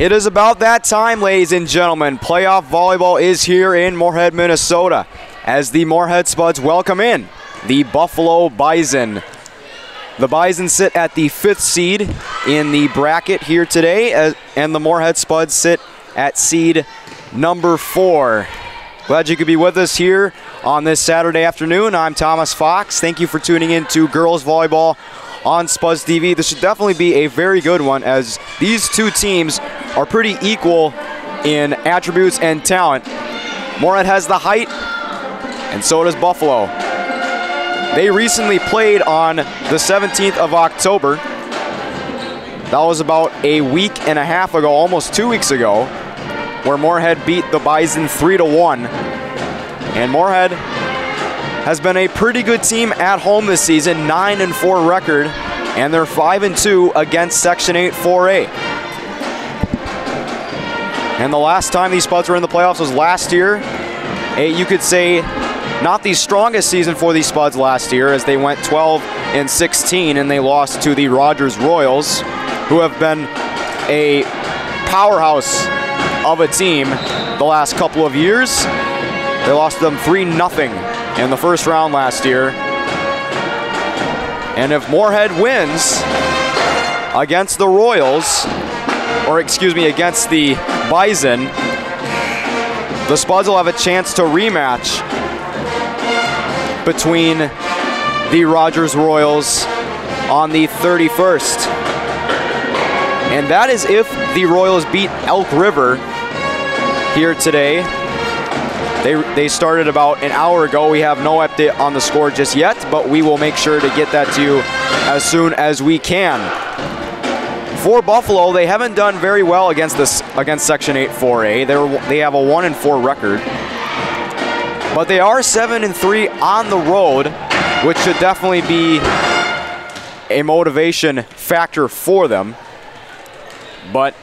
It is about that time, ladies and gentlemen. Playoff volleyball is here in Moorhead, Minnesota, as the Moorhead Spuds welcome in the Buffalo Bison. The Bison sit at the fifth seed in the bracket here today, and the Moorhead Spuds sit at seed number four. Glad you could be with us here on this Saturday afternoon. I'm Thomas Fox. Thank you for tuning in to girls volleyball on Spuds TV. This should definitely be a very good one as these two teams are pretty equal in attributes and talent. Moorhead has the height, and so does Buffalo. They recently played on the 17th of October. That was about a week and a half ago, almost two weeks ago, where Moorhead beat the Bison 3 to 1. And Moorhead has been a pretty good team at home this season, 9 and 4 record, and they're 5 and 2 against Section 8 4A. And the last time these Spuds were in the playoffs was last year. A, you could say not the strongest season for these Spuds last year as they went 12 and 16 and they lost to the Rogers Royals, who have been a powerhouse of a team the last couple of years. They lost them 3 0 in the first round last year. And if Moorhead wins against the Royals, or excuse me, against the Bison, the Spuds will have a chance to rematch between the Rogers Royals on the 31st. And that is if the Royals beat Elk River here today they, they started about an hour ago. We have no update on the score just yet, but we will make sure to get that to you as soon as we can. For Buffalo, they haven't done very well against this against Section 8 4A. They're, they have a 1 and 4 record. But they are 7 and 3 on the road, which should definitely be a motivation factor for them. But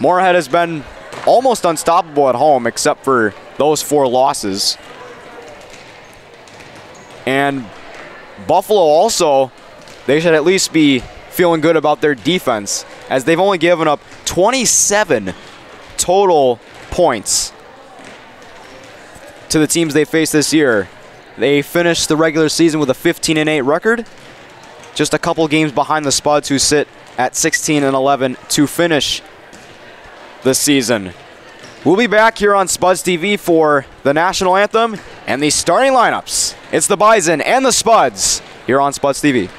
Moorhead has been almost unstoppable at home, except for those four losses. And Buffalo also, they should at least be feeling good about their defense, as they've only given up 27 total points to the teams they faced this year. They finished the regular season with a 15 and 8 record, just a couple games behind the Spuds, who sit at 16 and 11 to finish the season. We'll be back here on Spuds TV for the national anthem and the starting lineups. It's the Bison and the Spuds here on Spuds TV.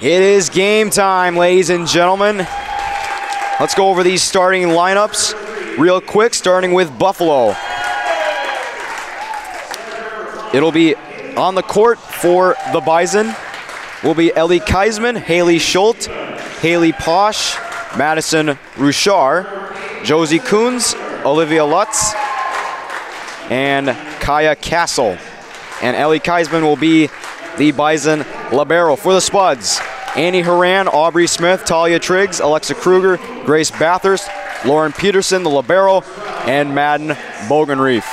It is game time, ladies and gentlemen. Let's go over these starting lineups real quick, starting with Buffalo. It'll be on the court for the Bison will be Ellie Kaisman, Haley Schultz, Haley Posh, Madison Ruchar, Josie Coons, Olivia Lutz, and Kaya Castle. And Ellie Kaisman will be the Bison Libero for the Spuds. Annie Horan, Aubrey Smith, Talia Triggs, Alexa Kruger, Grace Bathurst, Lauren Peterson, the Libero, and Madden Bogenreef.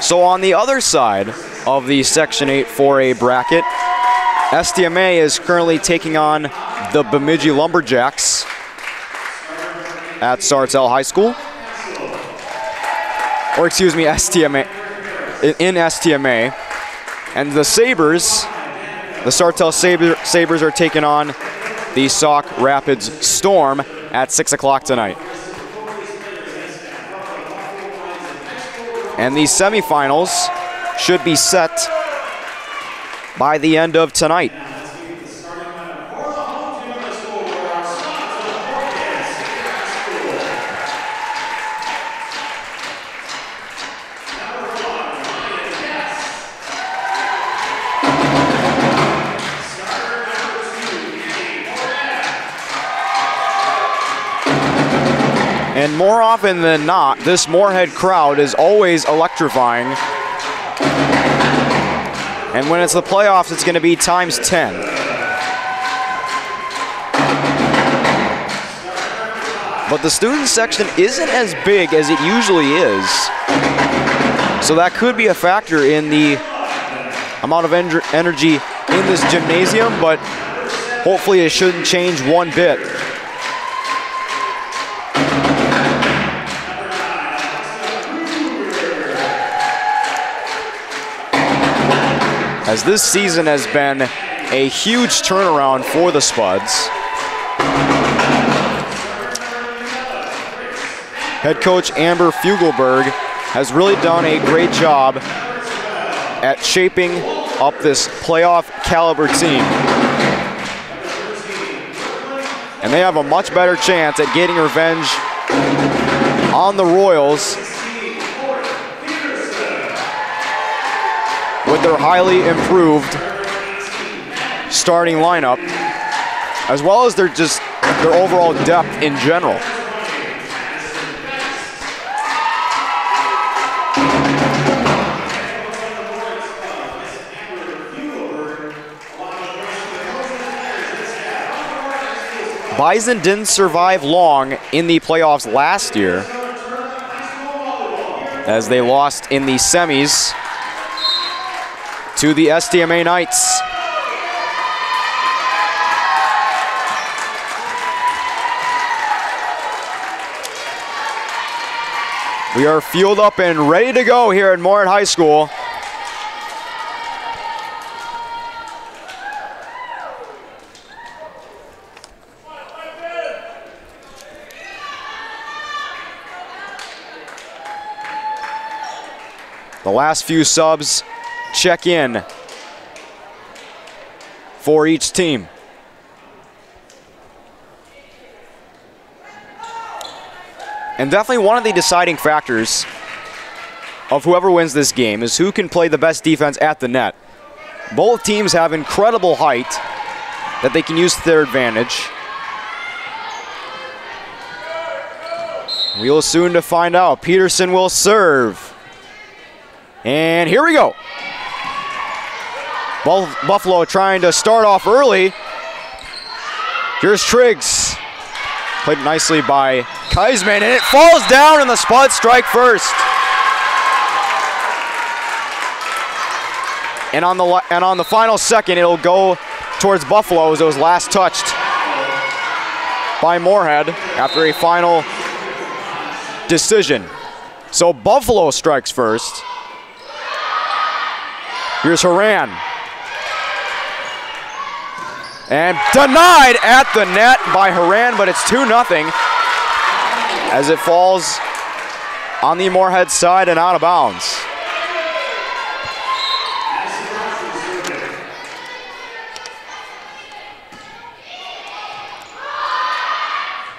So on the other side of the Section 8 4A bracket, SDMA is currently taking on the Bemidji Lumberjacks at Sartell High School. Or excuse me, STMA, in STMA. And the Sabres, the Sartell Saber, Sabres are taking on the Sauk Rapids Storm at 6 o'clock tonight. And these semifinals should be set by the end of tonight. Often than not, this Moorhead crowd is always electrifying. And when it's the playoffs, it's going to be times 10. But the student section isn't as big as it usually is. So that could be a factor in the amount of energy in this gymnasium, but hopefully it shouldn't change one bit. As this season has been a huge turnaround for the Spuds. Head coach Amber Fugelberg has really done a great job at shaping up this playoff caliber team. And they have a much better chance at getting revenge on the Royals their highly improved starting lineup, as well as their just their overall depth in general. Bison didn't survive long in the playoffs last year as they lost in the semis to the SDMA Knights. We are fueled up and ready to go here at Moorhead High School. The last few subs check in for each team. And definitely one of the deciding factors of whoever wins this game is who can play the best defense at the net. Both teams have incredible height that they can use to their advantage. We'll soon to find out. Peterson will serve. And here we go. Buffalo trying to start off early. Here's Triggs. Played nicely by Kaisman, and it falls down, in the spot strike first. And on the and on the final second, it'll go towards Buffalo as it was last touched by Moorhead after a final decision. So Buffalo strikes first. Here's Haran. And denied at the net by Haran, but it's 2 0 as it falls on the Moorhead side and out of bounds.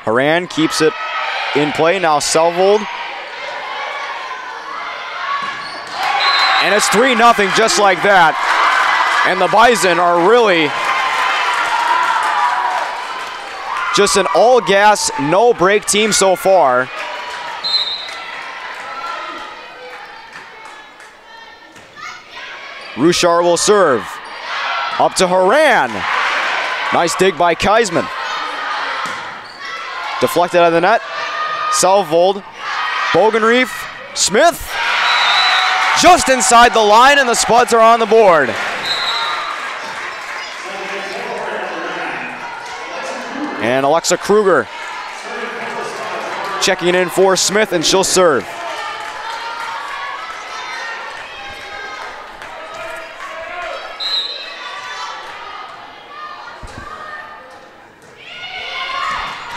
Haran keeps it in play. Now Selvold. And it's 3 0 just like that. And the Bison are really just an all gas, no break team so far. Rushar will serve. Up to Haran. Nice dig by Keisman. Deflected out of the net. Selvold. Bogenreef. Smith. Just inside the line, and the Spuds are on the board. And Alexa Kruger checking in for Smith, and she'll serve.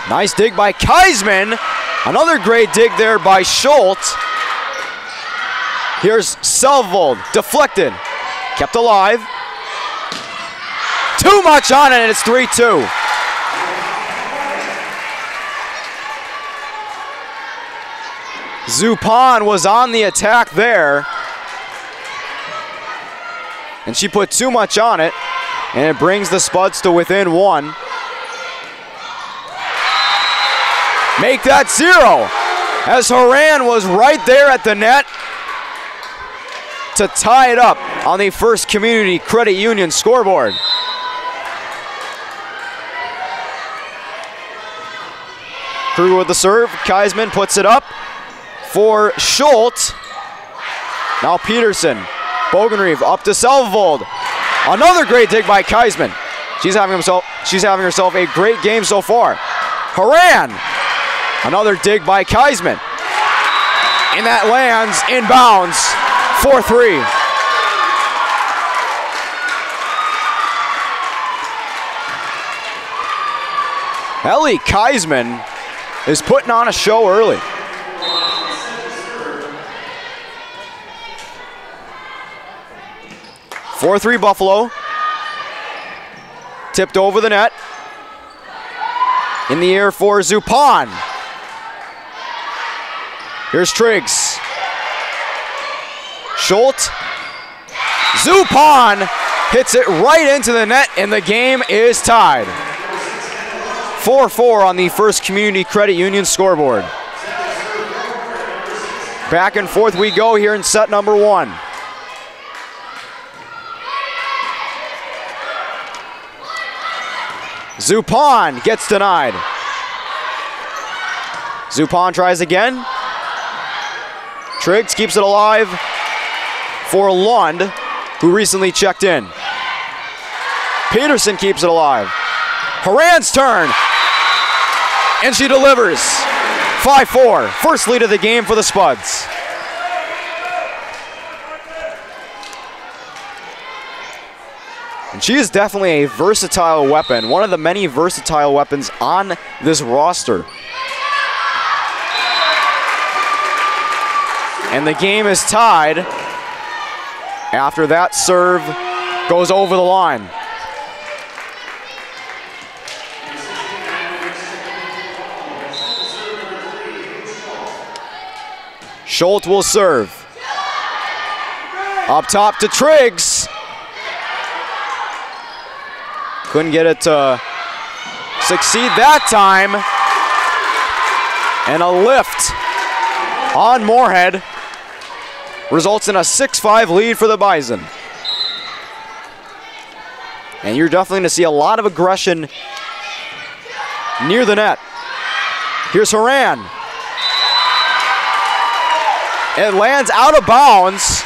Nice dig by Keisman. Another great dig there by Schultz. Here's Selvold, deflected, kept alive. Too much on it, and it's 3 Zupan was on the attack there. And she put too much on it, and it brings the Spuds to within one. make that zero. As Haran was right there at the net to tie it up on the First Community Credit Union scoreboard. Kruger with the serve. Keisman puts it up for Schultz. Now Peterson. Bogenreef up to Selvold. Another great dig by Keisman. She's having himself she's having herself a great game so far. Haran Another dig by Keisman. And that lands in bounds 4 3. Ellie Keisman is putting on a show early. Four three Buffalo. Tipped over the net. In the air for Zupan. Here's Triggs. Schultz. Zupan hits it right into the net, and the game is tied. 4 4 on the First Community Credit Union scoreboard. Back and forth we go here in set number one. Zupan gets denied. Zupan tries again. Triggs keeps it alive for Lund, who recently checked in. Peterson keeps it alive. Haran's turn. And she delivers. 5-4. First lead of the game for the Spuds. She is definitely a versatile weapon, one of the many versatile weapons on this roster. And the game is tied after that serve goes over the line. Schultz will serve. Up top to Triggs. Couldn't get it to succeed that time. And a lift on Moorhead results in a 6-5 lead for the Bison. And you're definitely going to see a lot of aggression near the net. Here's Haran. It lands out of bounds.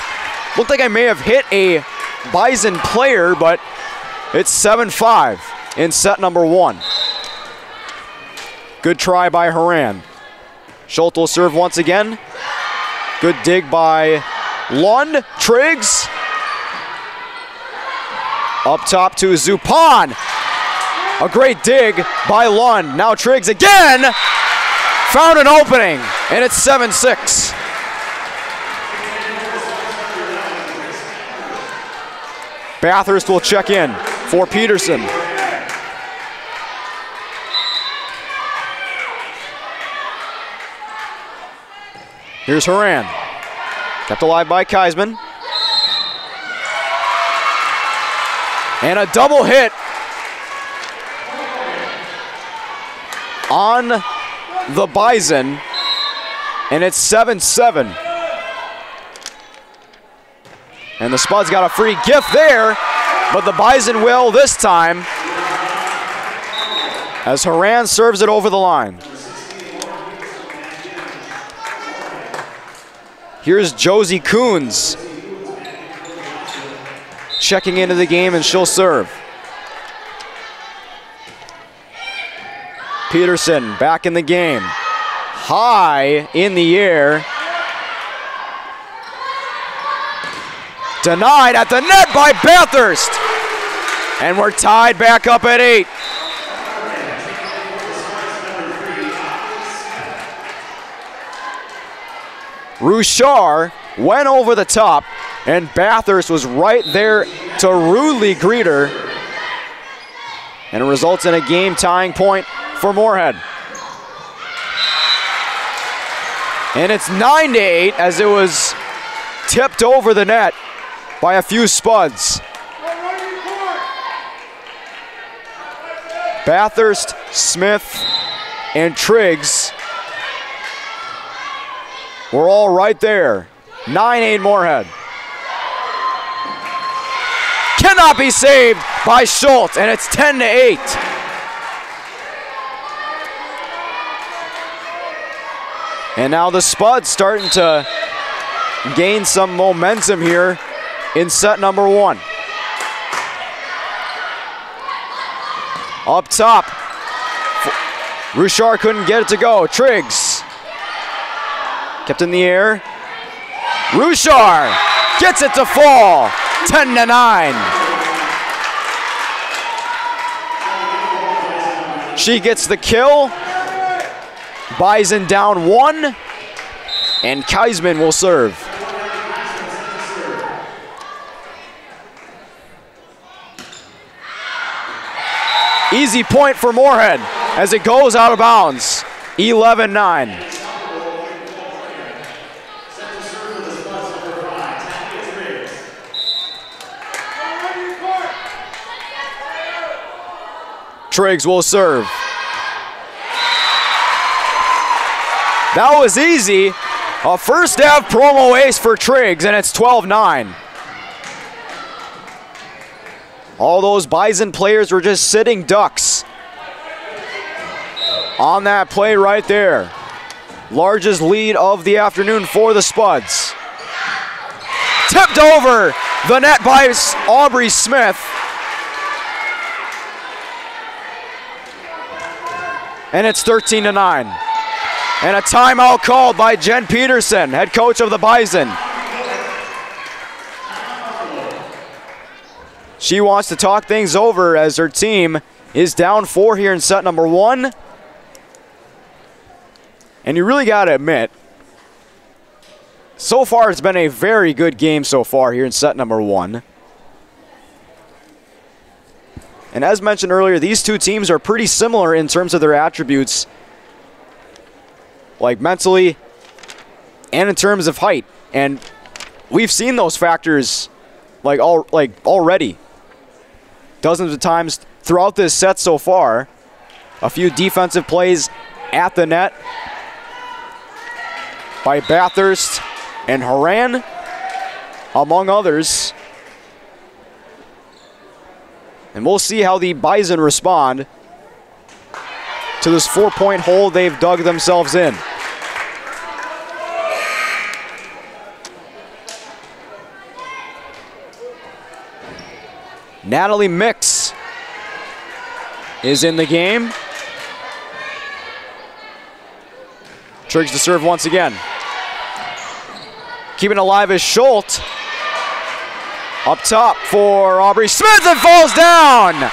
Looked like I may have hit a Bison player, but it's 7-5 in set number one. Good try by Haran. Schultz will serve once again. Good dig by Lund, Triggs. Up top to Zupan. A great dig by Lund. Now Triggs again found an opening, and it's 7 6. Bathurst will check in for Peterson. Here's Haran. Kept alive by Keisman. And a double hit on the Bison. And it's 7 7. And the Spuds got a free gift there, but the Bison will this time as Haran serves it over the line. Here's Josie Coons checking into the game, and she'll serve. Peterson back in the game. High in the air. Denied at the net by Bathurst. And we're tied back up at eight. Rouchar went over the top, and Bathurst was right there to rudely greet her. And it results in a game tying point for Moorhead. And it's 9 to 8 as it was tipped over the net by a few spuds. Bathurst, Smith, and Triggs we're all right there. 9-8 Moorhead. Cannot be saved by Schultz, and it's 10 to 8. And now the Spuds starting to gain some momentum here in set number one. Up top, Rouchar couldn't get it to go. Triggs Kept in the air. Rouchar gets it to fall. 10 to 9. She gets the kill. Bison down one. And Keisman will serve. Easy point for Moorhead as it goes out of bounds. 11 9. Triggs will serve. That was easy. A first half promo ace for Triggs, and it's 12 9. All those Bison players were just sitting ducks on that play right there. Largest lead of the afternoon for the Spuds. Tipped over the net by Aubrey Smith. and it's 13 to 9. And a timeout called by Jen Peterson, head coach of the Bison. She wants to talk things over as her team is down four here in set number one. And you really got to admit, so far it's been a very good game so far here in set number one. And as mentioned earlier, these two teams are pretty similar in terms of their attributes, like mentally and in terms of height. And we've seen those factors like all like already dozens of times throughout this set so far. A few defensive plays at the net by Bathurst and Haran, among others. And we'll see how the Bison respond to this four-point hole they've dug themselves in. Natalie Mix is in the game. Triggs to serve once again. Keeping alive is Schultz. Up top for Aubrey Smith and falls down.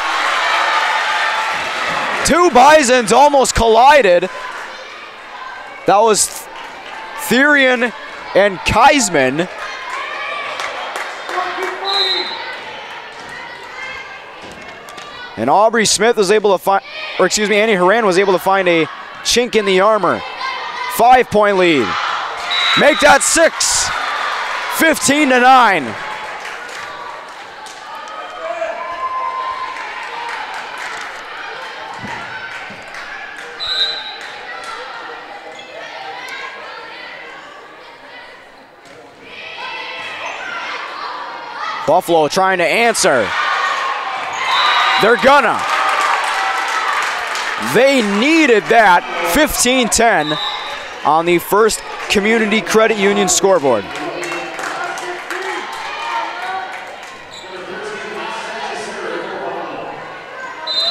Two Bisons almost collided. That was Therian and Kaisman. And Aubrey Smith was able to find, or excuse me, Annie Horan was able to find a chink in the armor. Five point lead. Make that six. 15 to 9. Buffalo trying to answer. They're gonna. They needed that 15 10 on the first Community Credit Union scoreboard.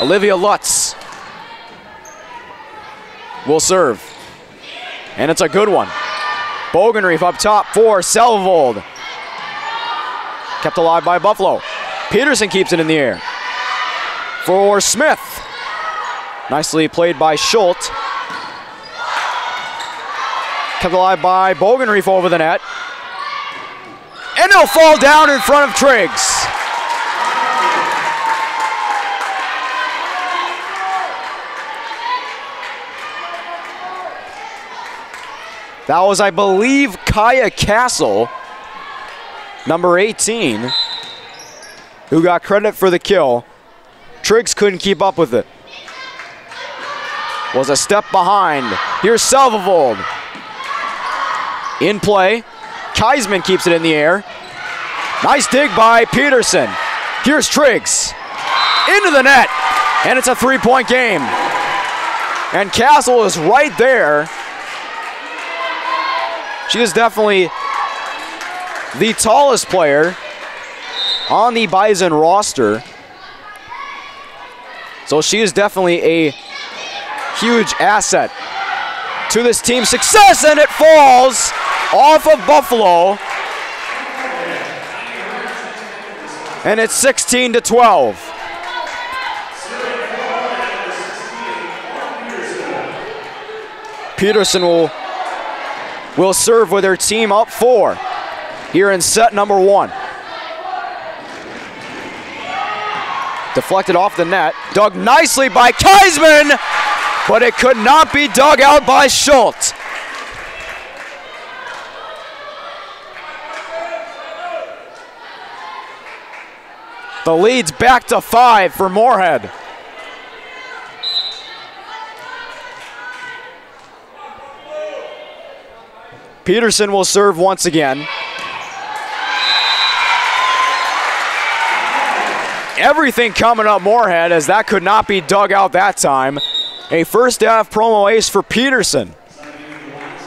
Olivia Lutz will serve. And it's a good one. Bogenreef up top for Selvold. Kept alive by Buffalo. Peterson keeps it in the air. For Smith. Nicely played by Schultz. Kept alive by Bogenreef over the net. And it'll fall down in front of Triggs. That was, I believe, Kaya Castle number 18, who got credit for the kill. Triggs couldn't keep up with it. Was a step behind. Here's Salvavold. In play. Kaisman keeps it in the air. Nice dig by Peterson. Here's Triggs. Into the net. And it's a three-point game. And Castle is right there. She is definitely the tallest player on the Bison roster. So she is definitely a huge asset to this team's success, and it falls off of Buffalo. And it's 16 to 12. Peterson will, will serve with her team up four here in set number one. Deflected off the net. Dug nicely by Kaisman, but it could not be dug out by Schultz. The lead's back to five for Moorhead. Peterson will serve once again. Everything coming up Moorhead as that could not be dug out that time. A first half promo ace for Peterson.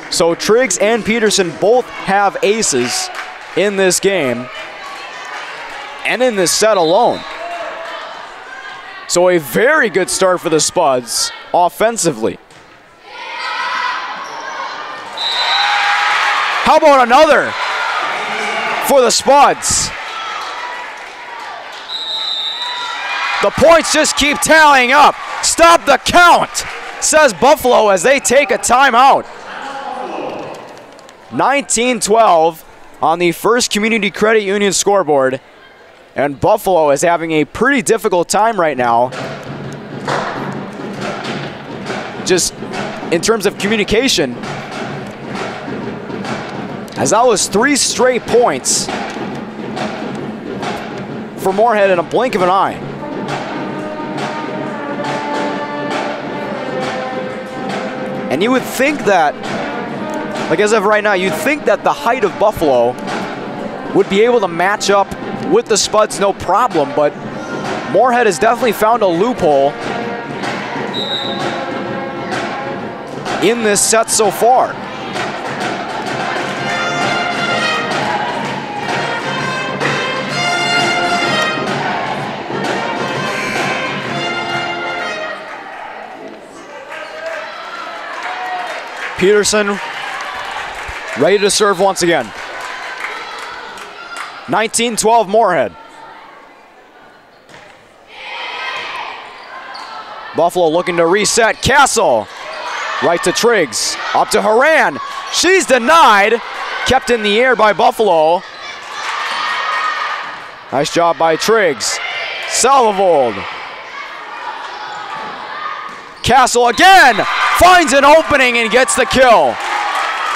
So Triggs and Peterson both have aces in this game and in this set alone. So a very good start for the Spuds offensively. How about another for the Spuds? The points just keep tallying up. Stop the count, says Buffalo as they take a timeout. 19-12 on the first Community Credit Union scoreboard. And Buffalo is having a pretty difficult time right now. Just in terms of communication. As that was three straight points for Moorhead in a blink of an eye. And you would think that, like as of right now, you'd think that the height of Buffalo would be able to match up with the Spuds no problem, but Moorhead has definitely found a loophole in this set so far. Peterson ready to serve once again. 19-12 Moorhead. Buffalo looking to reset. Castle right to Triggs. Up to Haran. She's denied. Kept in the air by Buffalo. Nice job by Triggs. Salavold. Castle again finds an opening and gets the kill.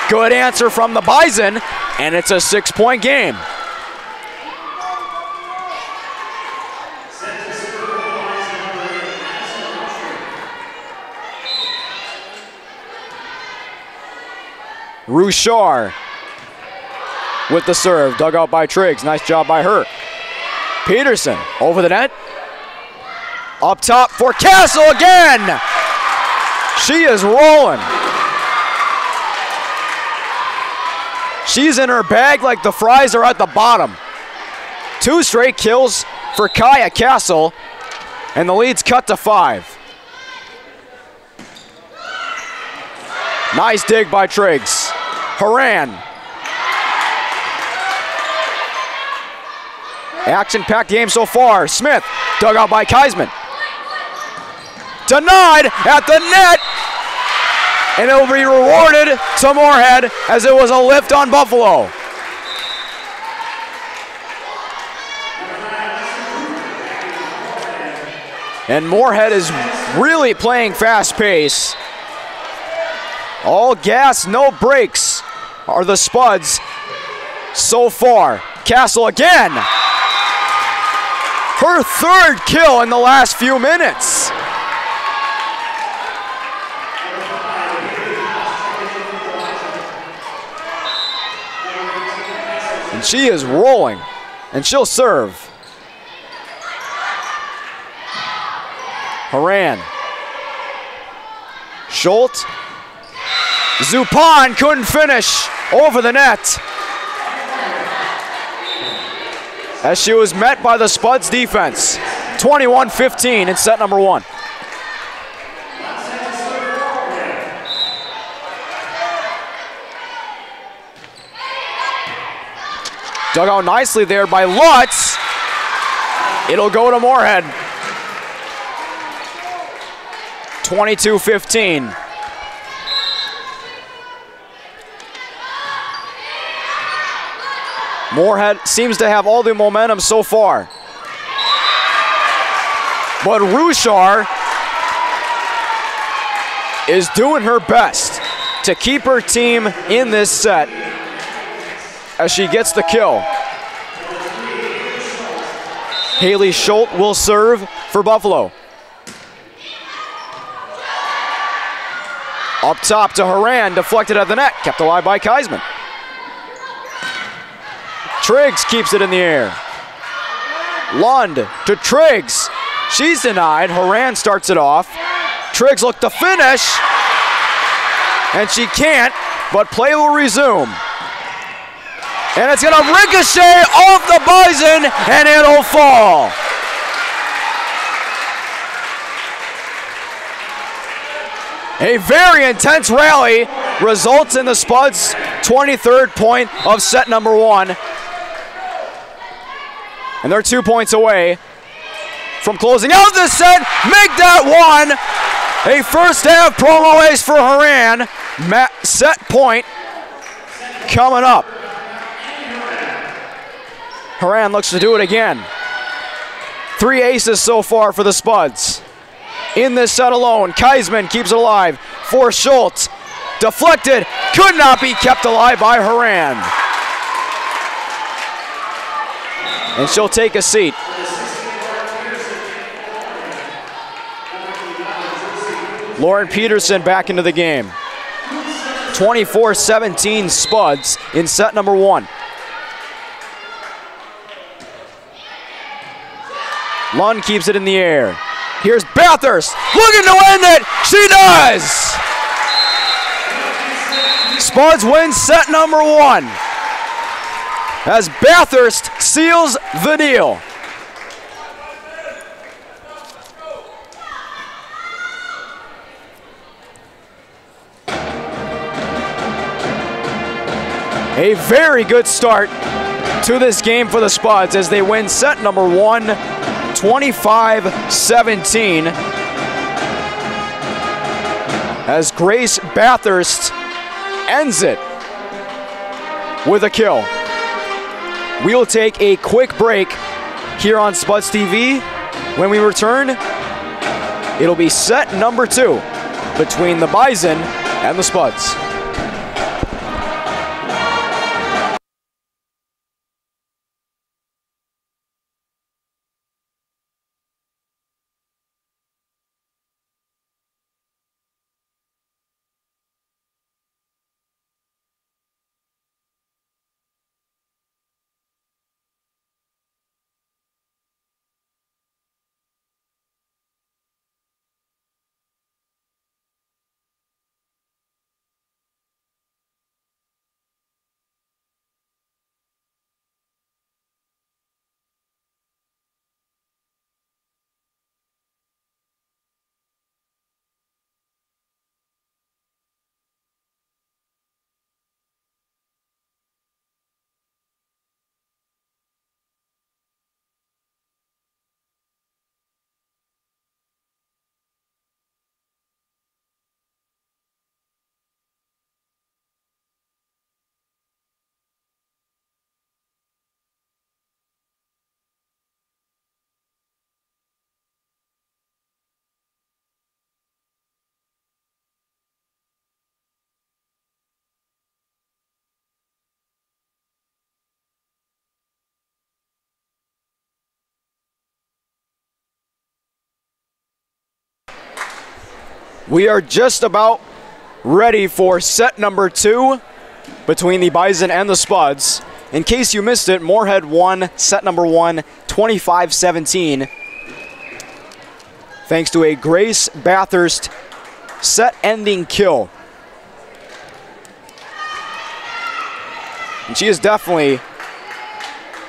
Good answer from the Bison, and it's a six point game. Rouchar with the serve, dug out by Triggs. Nice job by her. Peterson over the net. Up top for Castle again. She is rolling. She's in her bag like the fries are at the bottom. Two straight kills for Kaya Castle, and the lead's cut to five. Nice dig by Triggs. Haran. Action-packed game so far. Smith, dug out by Keisman. Denied at the net. And it will be rewarded to Moorhead as it was a lift on Buffalo. And Moorhead is really playing fast pace. All gas, no brakes are the Spuds so far. Castle again. Her third kill in the last few minutes. And she is rolling, and she'll serve. Haran. Schultz Zupan couldn't finish over the net. As she was met by the Spuds defense. 21-15 in set number one. Dug out nicely there by Lutz. It'll go to Moorhead. 22-15. Moorhead seems to have all the momentum so far. But Rouchar is doing her best to keep her team in this set as she gets the kill. Haley Schultz will serve for Buffalo. Up top to Haran, deflected at the net, kept alive by Keisman. Triggs keeps it in the air. Lund to Triggs. She's denied. Haran starts it off. Triggs look to finish. And she can't, but play will resume. And it's going to ricochet off the Bison, and it'll fall. A very intense rally results in the Spuds' 23rd point of set number one. And they're two points away from closing out this set. Make that one. A first half promo ace for Haran. set point coming up. Haran looks to do it again. Three aces so far for the Spuds. In this set alone, Keisman keeps it alive for Schultz. Deflected, could not be kept alive by Haran. and she'll take a seat. Lauren Peterson back into the game. 24-17 Spuds in set number one. Lund keeps it in the air. Here's Bathurst looking to end it. She does. Spuds win set number one as Bathurst seals the deal. A very good start to this game for the Spuds as they win set number one, 25-17. as Grace Bathurst ends it with a kill. We'll take a quick break here on Spuds TV. When we return, it'll be set number two between the Bison and the Spuds. We are just about ready for set number two between the Bison and the Spuds. In case you missed it, Moorhead won set number one 25 17. Thanks to a Grace Bathurst set ending kill. And she is definitely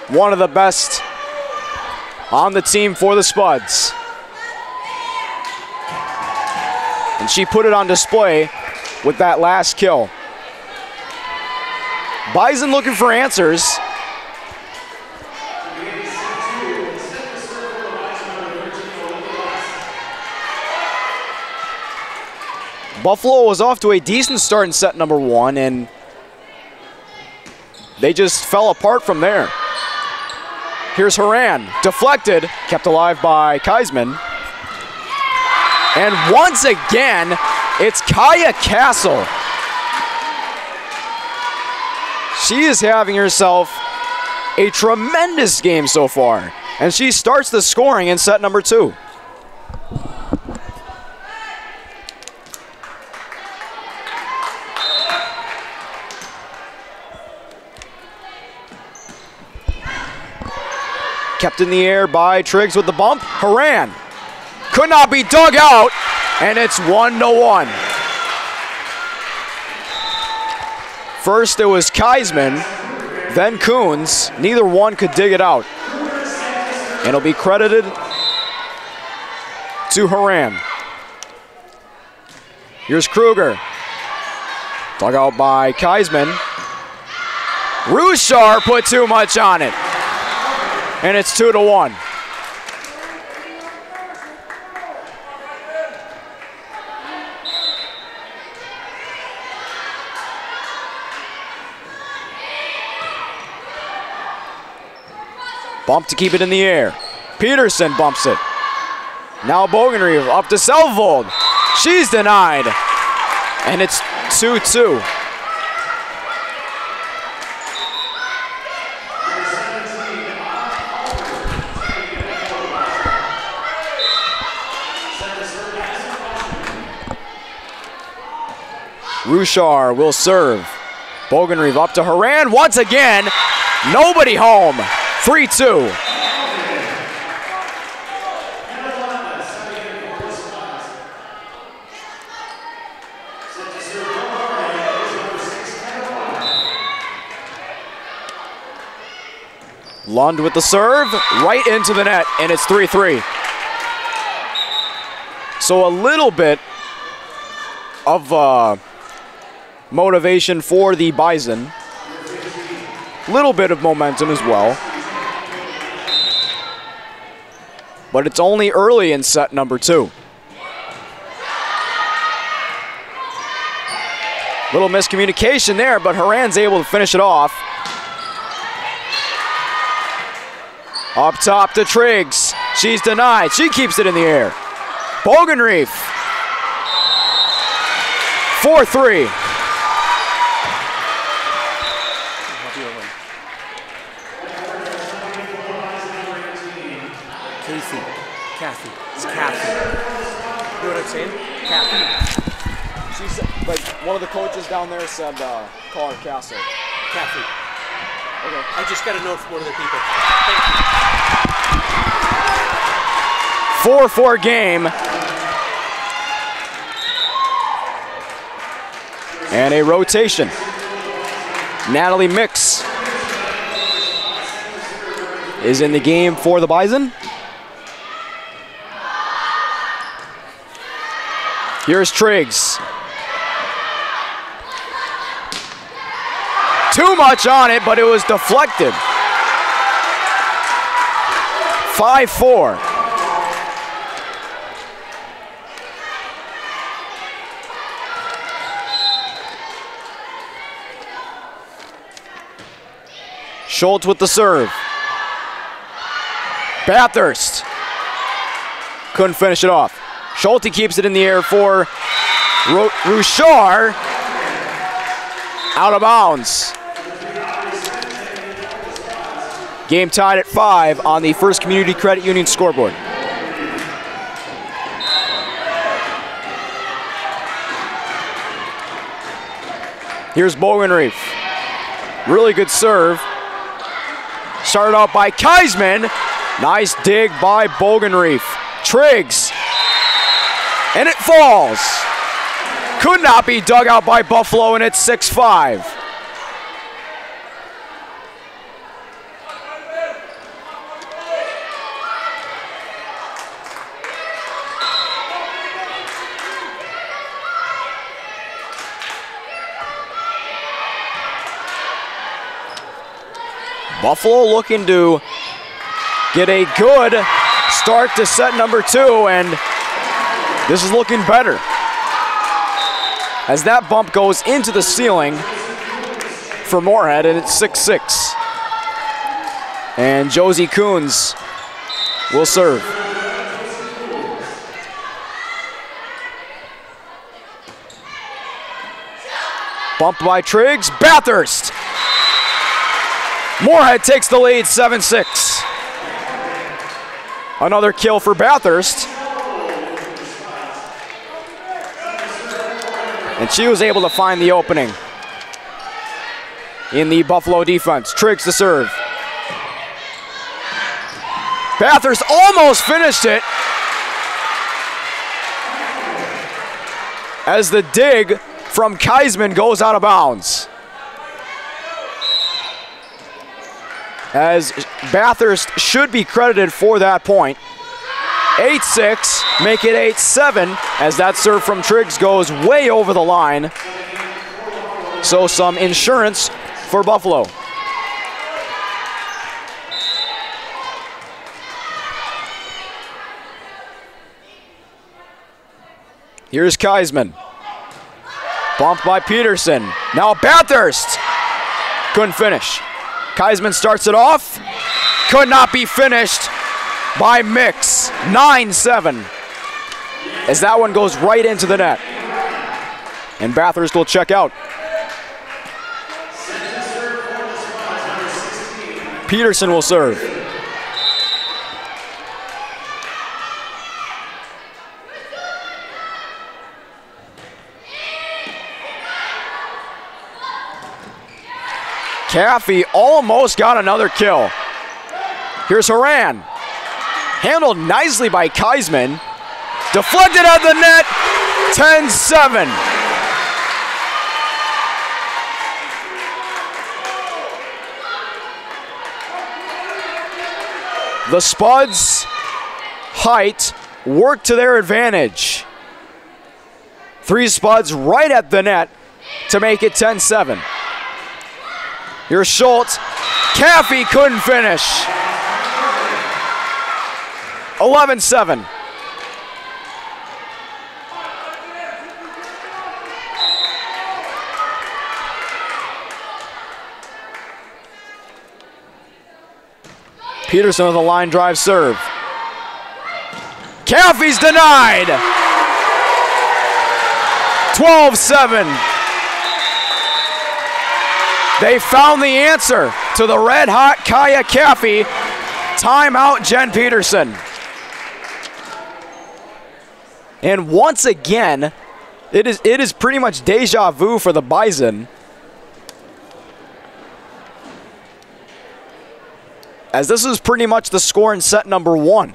one of the best on the team for the Spuds. And she put it on display with that last kill. Bison looking for answers. Buffalo was off to a decent start in set number one, and they just fell apart from there. Here's Haran, deflected, kept alive by Kaisman. And once again, it's Kaya Castle. She is having herself a tremendous game so far. And she starts the scoring in set number two. Kept in the air by Triggs with the bump. Haran could not be dug out, and it's one to one. First it was Kaisman, then Coons. Neither one could dig it out. And it'll be credited to Haran. Here's Kruger. Dug out by Kaisman. Rushar put too much on it. And it's two to one. Bump to keep it in the air. Peterson bumps it. Now Bogenreeve up to Selvold. She's denied. And it's 2-2. Rushar will serve. Bogenreeve up to Haran once again. Nobody home. 3 2. Lund with the serve, right into the net, and it's 3 3. So a little bit of uh, motivation for the Bison. Little bit of momentum as well. But it's only early in set number two. Little miscommunication there, but Haran's able to finish it off. Up top to Triggs. She's denied. She keeps it in the air. Bogenreef. 4 3. Casey. Kathy. It's Kathy. You know what I'm saying? Kathy. She said, like, one of the coaches down there said, uh, call her Castle. Kathy. Okay. I just got a note from one of the people. 4 4 game. And a rotation. Natalie Mix is in the game for the Bison. Here's Triggs. Too much on it, but it was deflected. 5 4. Schultz with the serve. Bathurst couldn't finish it off. Schulte keeps it in the air for Ro- Rouchard. Out of bounds. Game tied at five on the First Community Credit Union scoreboard. Here's Bogenreef. Really good serve. Started out by Keisman. Nice dig by Bogenreef. Triggs. And it falls. Could not be dug out by Buffalo, and it's 6 5. Buffalo looking to get a good start to set number two, and this is looking better. As that bump goes into the ceiling for Moorhead, and it's 6 6. And Josie Coons will serve. Bump by Triggs. Bathurst. Moorhead takes the lead 7 6. Another kill for Bathurst. And she was able to find the opening in the Buffalo defense. Triggs to serve. Bathurst almost finished it. As the dig from Keisman goes out of bounds. As Bathurst should be credited for that point. 8 6, make it 8 7, as that serve from Triggs goes way over the line. So, some insurance for Buffalo. Here's Keisman. Bumped by Peterson. Now Bathurst. Couldn't finish. Keisman starts it off. Could not be finished by Mix. 9 7. As that one goes right into the net. And Bathurst will check out. Peterson will serve. Caffey almost got another kill. Here's Haran. Handled nicely by Keisman. Deflected at the net. 10 7. The Spuds' height worked to their advantage. Three Spuds right at the net to make it 10 7. Your Schultz. Caffey couldn't finish. 11 7. Peterson with a line drive serve. Caffey's denied. 12 7. They found the answer to the red hot Kaya Caffey. Timeout, Jen Peterson. And once again, it is it is pretty much deja vu for the Bison. As this is pretty much the score in set number one.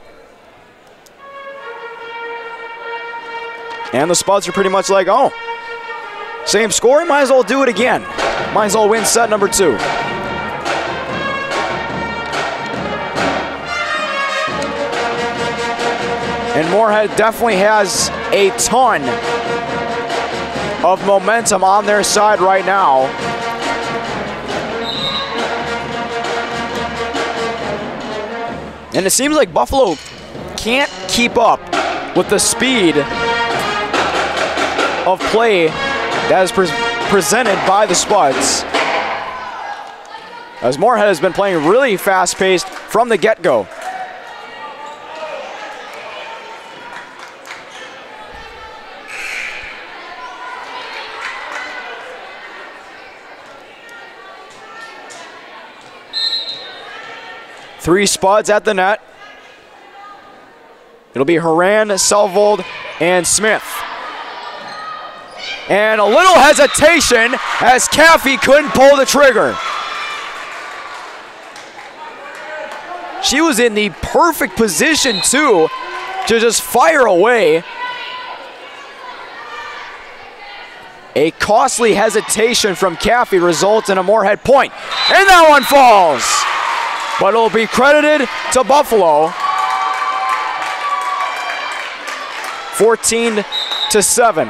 And the Spuds are pretty much like, oh, same score, might as well do it again. Might as well win set number two. And Moorhead definitely has a ton of momentum on their side right now. And it seems like Buffalo can't keep up with the speed of play that is presented by the Spuds. As Moorhead has been playing really fast paced from the get go. Three Spuds at the net. It'll be Haran, Selvold, and Smith. And a little hesitation as Caffey couldn't pull the trigger. She was in the perfect position, too, to just fire away. A costly hesitation from Caffey results in a Moorhead point. And that one falls. But it'll be credited to Buffalo. 14 to 7.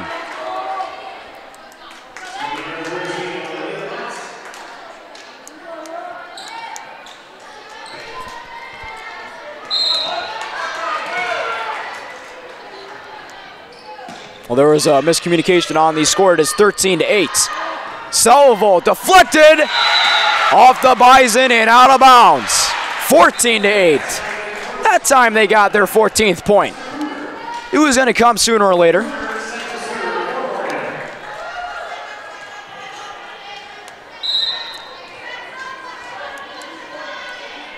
Well, there was a miscommunication on the score. It is 13 to 8. Salvo deflected off the Bison and out of bounds. 14 to 8. That time they got their 14th point. It was going to come sooner or later.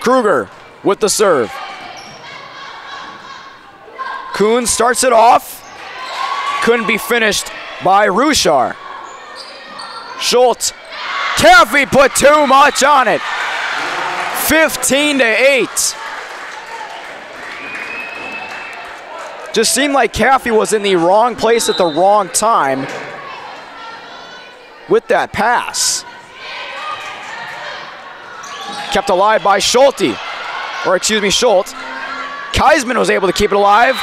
Kruger with the serve. Kuhn starts it off. Couldn't be finished by Rushar. Schultz. Caffey put too much on it. 15 to 8. Just seemed like Caffey was in the wrong place at the wrong time with that pass. Kept alive by Schulte, or excuse me, Schultz. Keisman was able to keep it alive,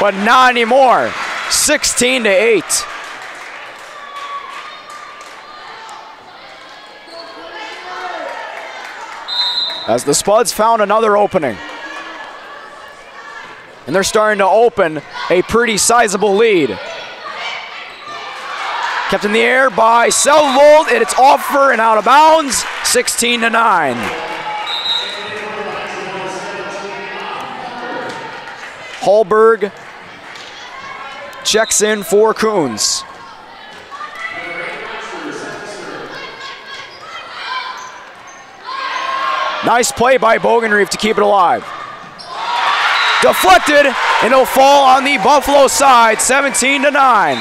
but not anymore. 16 to 8. As the Spuds found another opening. And they're starting to open a pretty sizable lead. Kept in the air by Selvold, and it's off for and out of bounds, 16 to 9. Hallberg checks in for Coons. Nice play by Bogenreef to keep it alive. Deflected, and it'll fall on the Buffalo side, 17 to 9.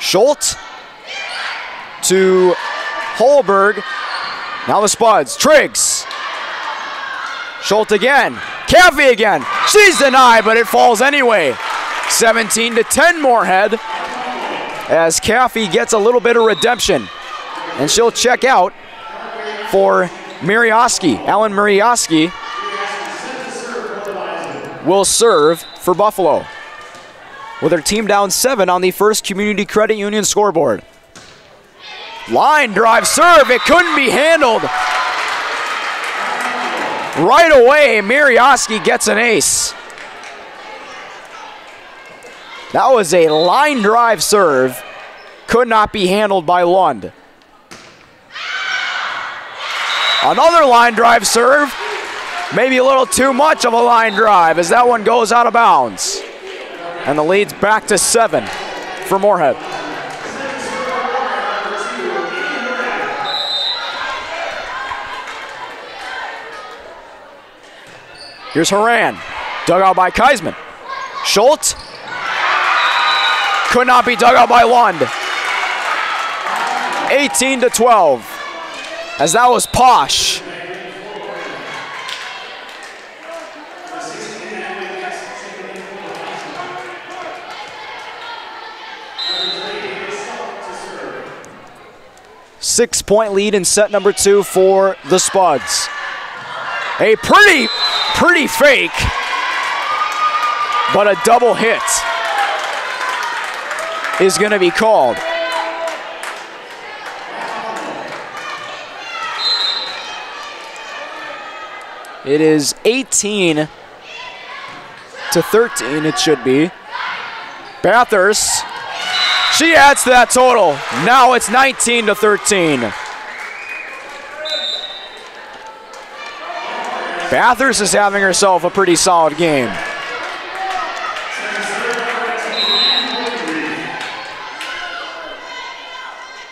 Schultz to Holberg. Now the Spuds. Triggs. Schultz again. Caffey again. She's denied, but it falls anyway. 17 to 10 Moorhead as Caffey gets a little bit of redemption. And she'll check out for Mirioski. Alan Mirioski will serve for Buffalo with her team down seven on the first Community Credit Union scoreboard. Line drive serve, it couldn't be handled Right away, Mirioski gets an ace. That was a line drive serve. Could not be handled by Lund. Another line drive serve. Maybe a little too much of a line drive as that one goes out of bounds. And the lead's back to seven for Moorhead. Here's Haran. Dug out by Keisman. Schultz. Could not be dug out by Lund. 18 to 12. As that was Posh. Six point lead in set number two for the Spuds. A pretty, pretty fake, but a double hit is going to be called. It is 18 to 13, it should be. Bathurst, she adds to that total. Now it's 19 to 13. Bathurst is having herself a pretty solid game.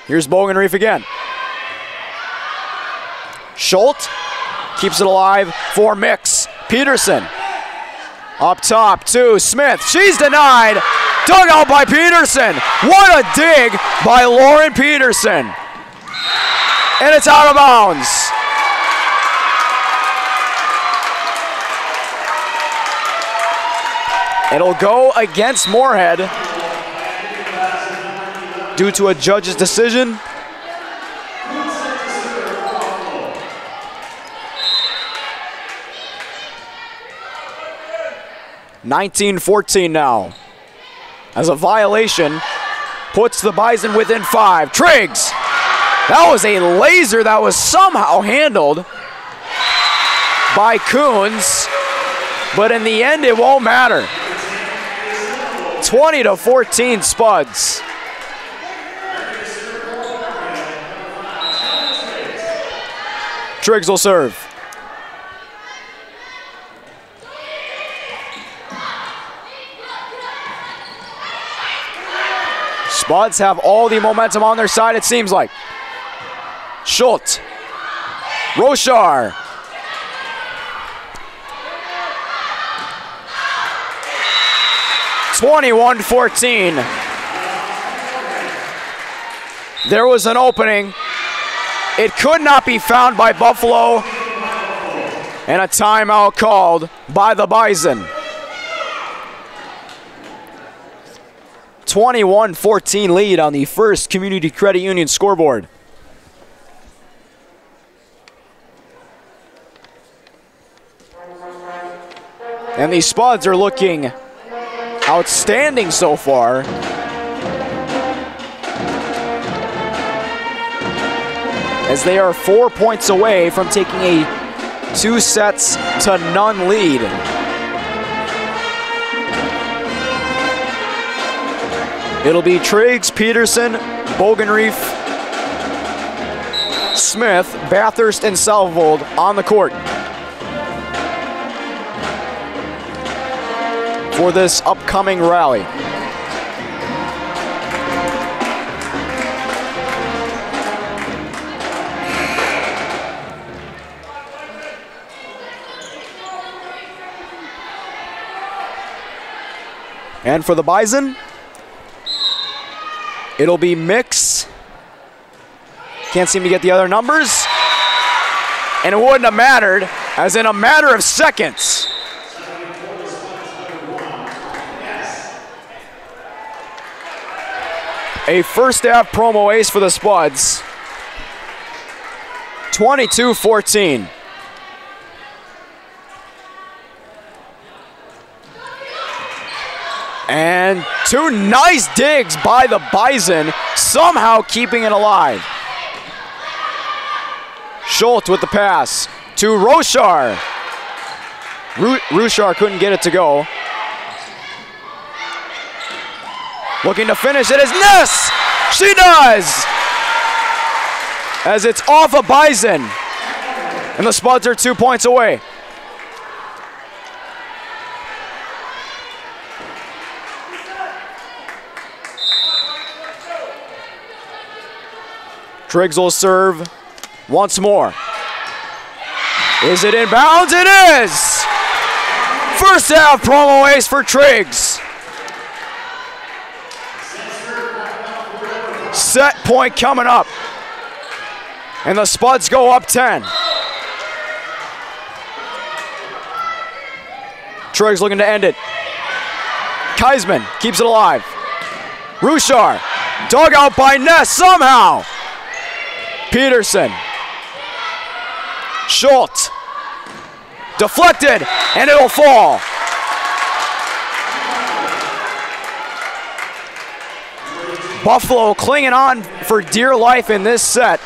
Here's Bogenreef again. Schultz keeps it alive for Mix. Peterson up top to Smith. She's denied. Dug out by Peterson. What a dig by Lauren Peterson. And it's out of bounds. It'll go against Moorhead due to a judge's decision. Nineteen fourteen now. As a violation puts the Bison within five. Triggs! That was a laser that was somehow handled by Coons, but in the end it won't matter. 20 to 14 Spuds. Triggs will serve. Spuds have all the momentum on their side, it seems like. Schultz. Roshar. Twenty-one fourteen. There was an opening. It could not be found by Buffalo. And a timeout called by the Bison. 21 14 lead on the first Community Credit Union scoreboard. And the Spuds are looking outstanding so far. As they are four points away from taking a two sets to none lead. It'll be Triggs, Peterson, Bogenreef, Smith, Bathurst, and Salvold on the court. For this upcoming rally. And for the Bison, it'll be Mix. Can't seem to get the other numbers. And it wouldn't have mattered, as in a matter of seconds. A first half promo ace for the Spuds. 22 14. And two nice digs by the Bison, somehow keeping it alive. Schultz with the pass to Roshar. Rushar couldn't get it to go. Looking to finish it is Ness. She does. As it's off of Bison. And the Spuds are two points away. Triggs will serve once more. Is it inbounds? It is! First half promo ace for Triggs. Set point coming up. And the Spuds go up 10. Triggs looking to end it. Keisman keeps it alive. Rushar, dug out by Ness somehow. Peterson. Schultz. Deflected, and it'll fall. Buffalo clinging on for dear life in this set.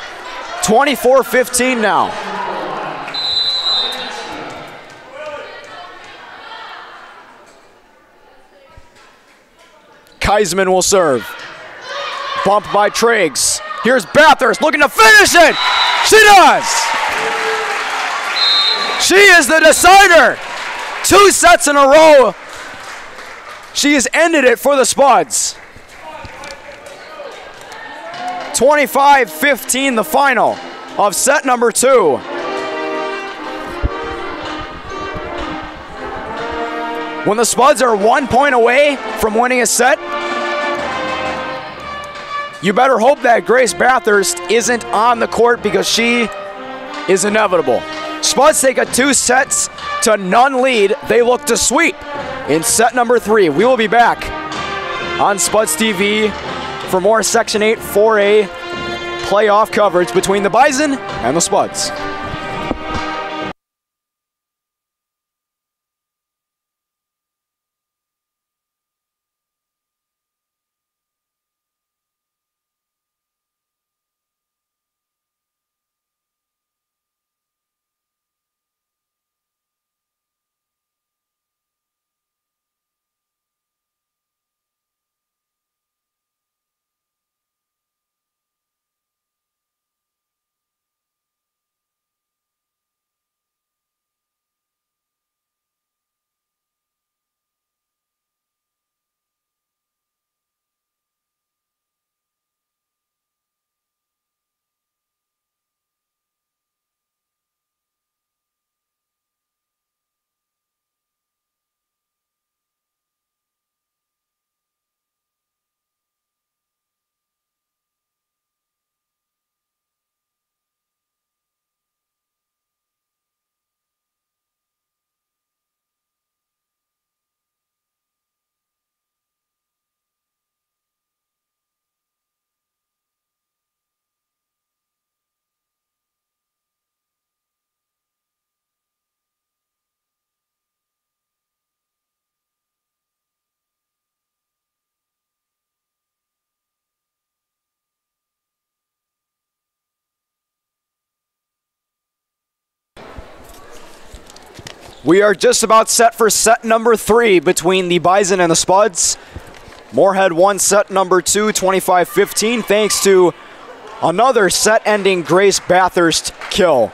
24 15 now. Keisman will serve. Bumped by Triggs. Here's Bathurst looking to finish it. She does. She is the decider. Two sets in a row. She has ended it for the Spuds. 25 15, the final of set number two. When the Spuds are one point away from winning a set, you better hope that Grace Bathurst isn't on the court because she is inevitable. Spuds take a two sets to none lead. They look to sweep in set number three. We will be back on Spuds TV for more Section 8 4A playoff coverage between the Bison and the Spuds. We are just about set for set number three between the Bison and the Spuds. Moorhead won set number two, 25 15, thanks to another set ending Grace Bathurst kill.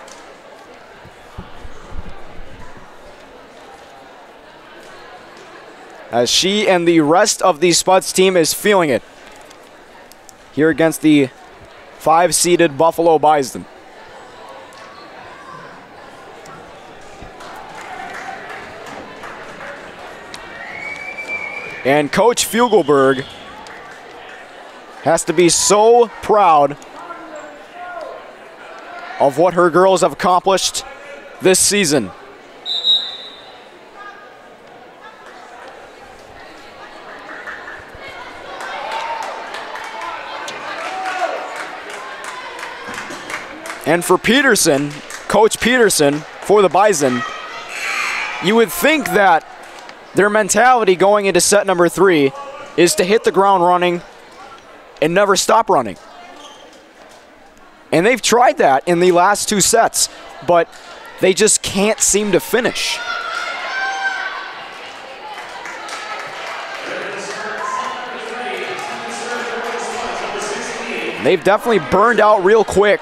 As she and the rest of the Spuds team is feeling it here against the five seeded Buffalo Bison. And Coach Fugelberg has to be so proud of what her girls have accomplished this season. And for Peterson, Coach Peterson, for the Bison, you would think that their mentality going into set number three is to hit the ground running and never stop running. And they've tried that in the last two sets, but they just can't seem to finish. They've definitely burned out real quick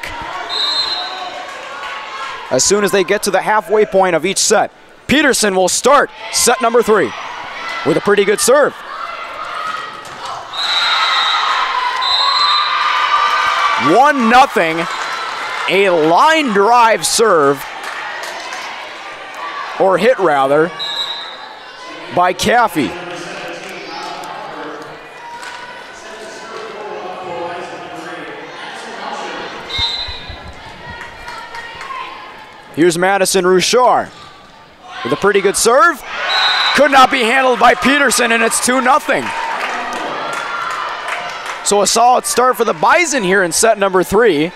as soon as they get to the halfway point of each set. Peterson will start set number three with a pretty good serve. One nothing, a line drive serve, or hit rather, by Caffey. Here's Madison Rouchard with a pretty good serve. Could not be handled by Peterson, and it's 2 0. So a solid start for the Bison here in set number three.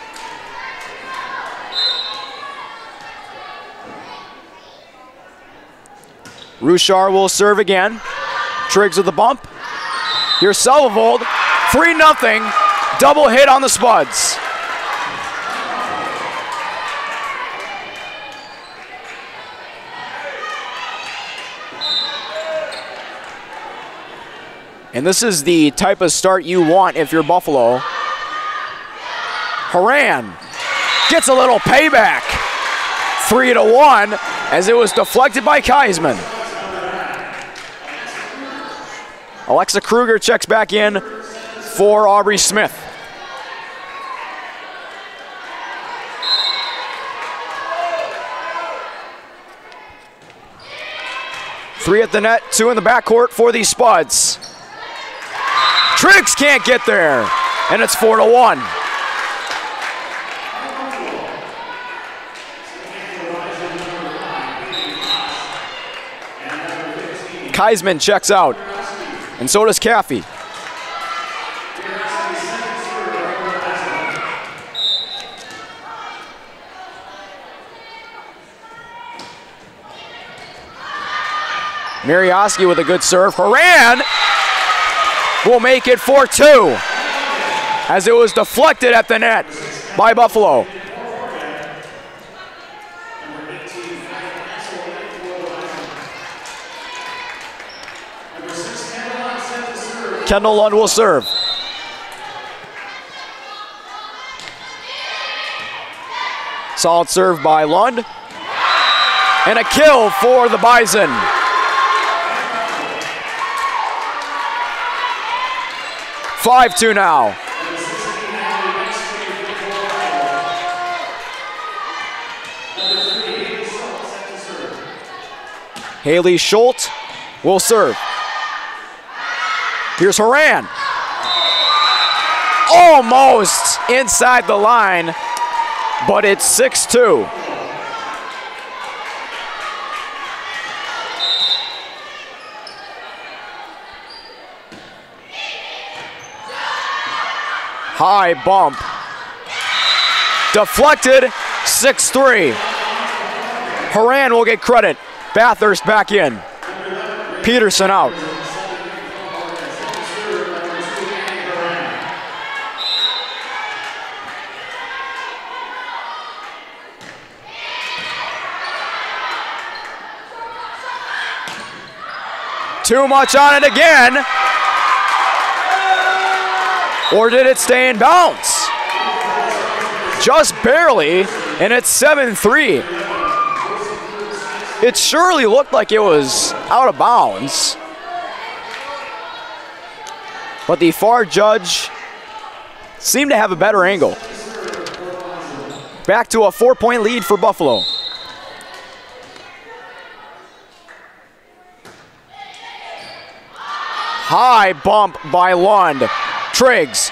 Rouchard will serve again. Triggs with the bump. Here's Selvold. 3 0. Double hit on the Spuds. And this is the type of start you want if you're Buffalo. Haran gets a little payback. Three to one as it was deflected by Keisman. Alexa Kruger checks back in for Aubrey Smith. Three at the net, two in the backcourt for the Spuds. Triggs can't get there, and it's four to one. Keisman checks out, and so does Caffey. Marioski with a good serve. Haran will make it 4 2 as it was deflected at the net by Buffalo. Kendall Lund will serve. Solid serve by Lund. And a kill for the Bison. Five two now. Haley Schultz will serve. Here's Haran. Almost inside the line, but it's 6 2. High bump. Deflected, 6 3. Haran will get credit. Bathurst back in. Peterson out. Too much on it again. Or did it stay in bounds? Just barely, and it's 7 3. It surely looked like it was out of bounds. But the far judge seemed to have a better angle. Back to a four point lead for Buffalo. High bump by Lund. Triggs.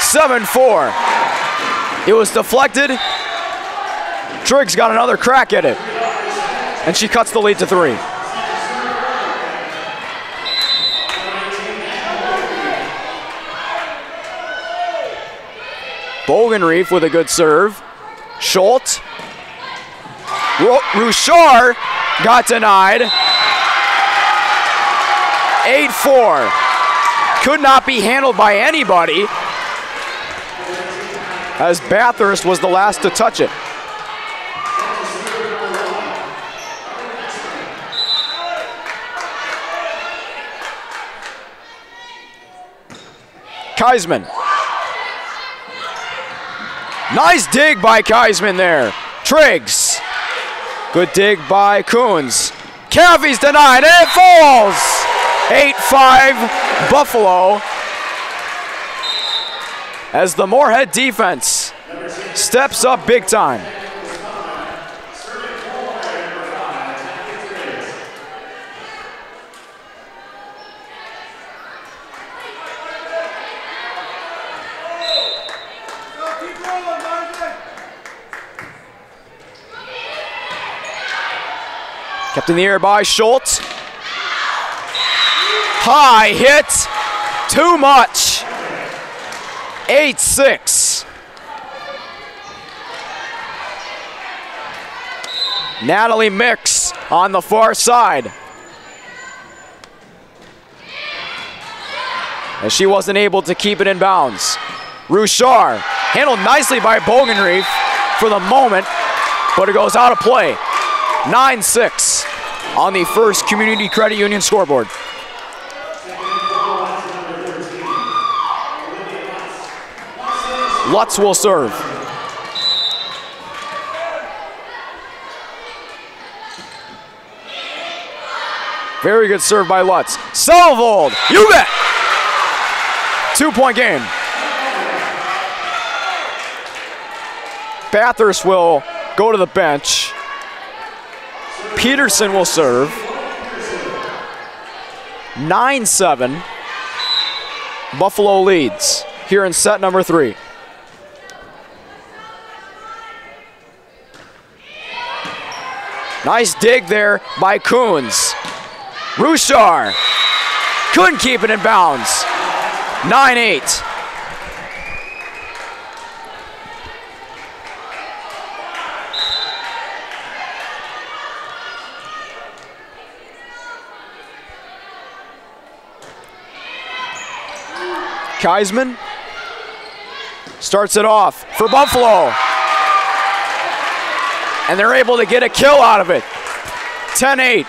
7 4. It was deflected. Triggs got another crack at it. And she cuts the lead to three. Bogenreef with a good serve. Schultz. Rouchard got denied. 8 4. Could not be handled by anybody. as Bathurst was the last to touch it. Keisman. Nice dig by Keisman there. Triggs. Good dig by Coons. Caffey's denied and it falls. 8-5 Buffalo. As the Moorhead defense steps up big time. Kept in the air by Schultz. High hit. Too much. 8 6. Natalie Mix on the far side. As she wasn't able to keep it in bounds. Rouchard handled nicely by Bogenreef for the moment, but it goes out of play. 9 6 on the first Community Credit Union scoreboard. Lutz will serve. Very good serve by Lutz. Selvold, you bet! Two point game. Bathurst will go to the bench. Peterson will serve. 9 7. Buffalo leads here in set number three. Nice dig there by Coons. Rouchard couldn't keep it in bounds. 9 8. Keisman starts it off for Buffalo. And they're able to get a kill out of it. 10 8.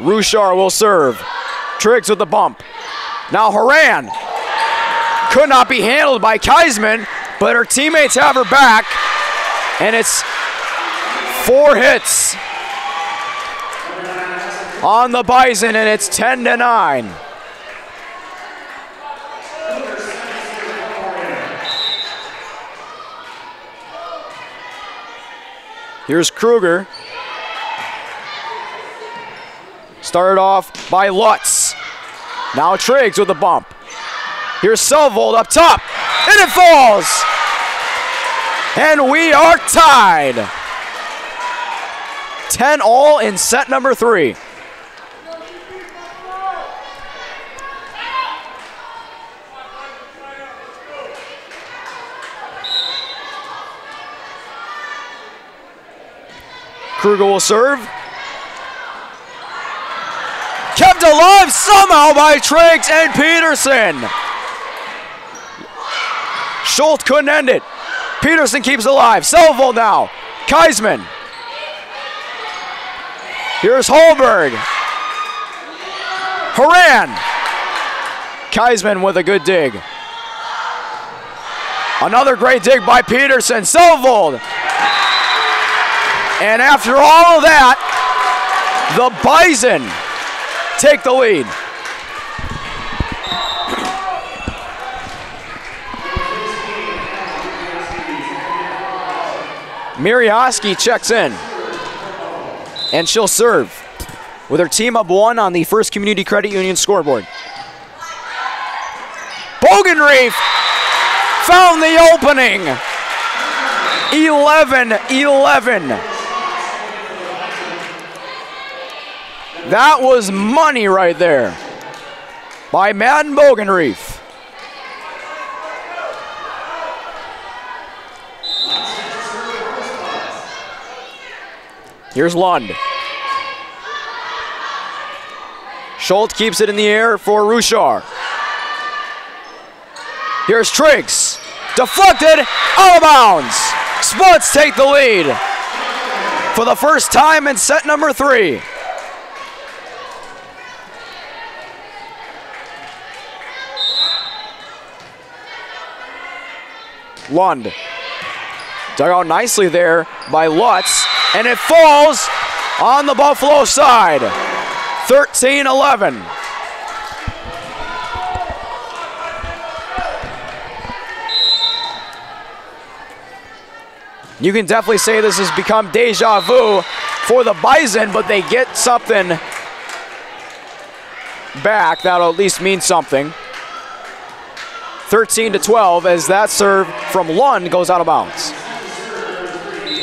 Rouchard will serve. Triggs with the bump. Now Haran could not be handled by Keisman, but her teammates have her back, and it's four hits on the Bison, and it's 10 to 9. Here's Kruger. Started off by Lutz. Now Triggs with a bump. Here's Selvold up top, and it falls. And we are tied. 10 all in set number three. Kruger will serve. Kept alive somehow by Triggs and Peterson. Schultz couldn't end it. Peterson keeps alive. Selvold now. Keisman. Here's Holberg. Haran. Keisman with a good dig. Another great dig by Peterson. Selvold. And after all of that, the Bison take the lead. Mirioski checks in. And she'll serve with her team up one on the First Community Credit Union scoreboard. Bogenreef found the opening. 11 11. That was money right there by Madden Bogenreef. Here's Lund. Schultz keeps it in the air for Rushar. Here's Triggs. Deflected, out of bounds. Spuds take the lead for the first time in set number three. Lund. Dug out nicely there by Lutz, and it falls on the Buffalo side. 13 11. You can definitely say this has become deja vu for the Bison, but they get something back that'll at least mean something. 13 to 12 as that serve from Lund goes out of bounds.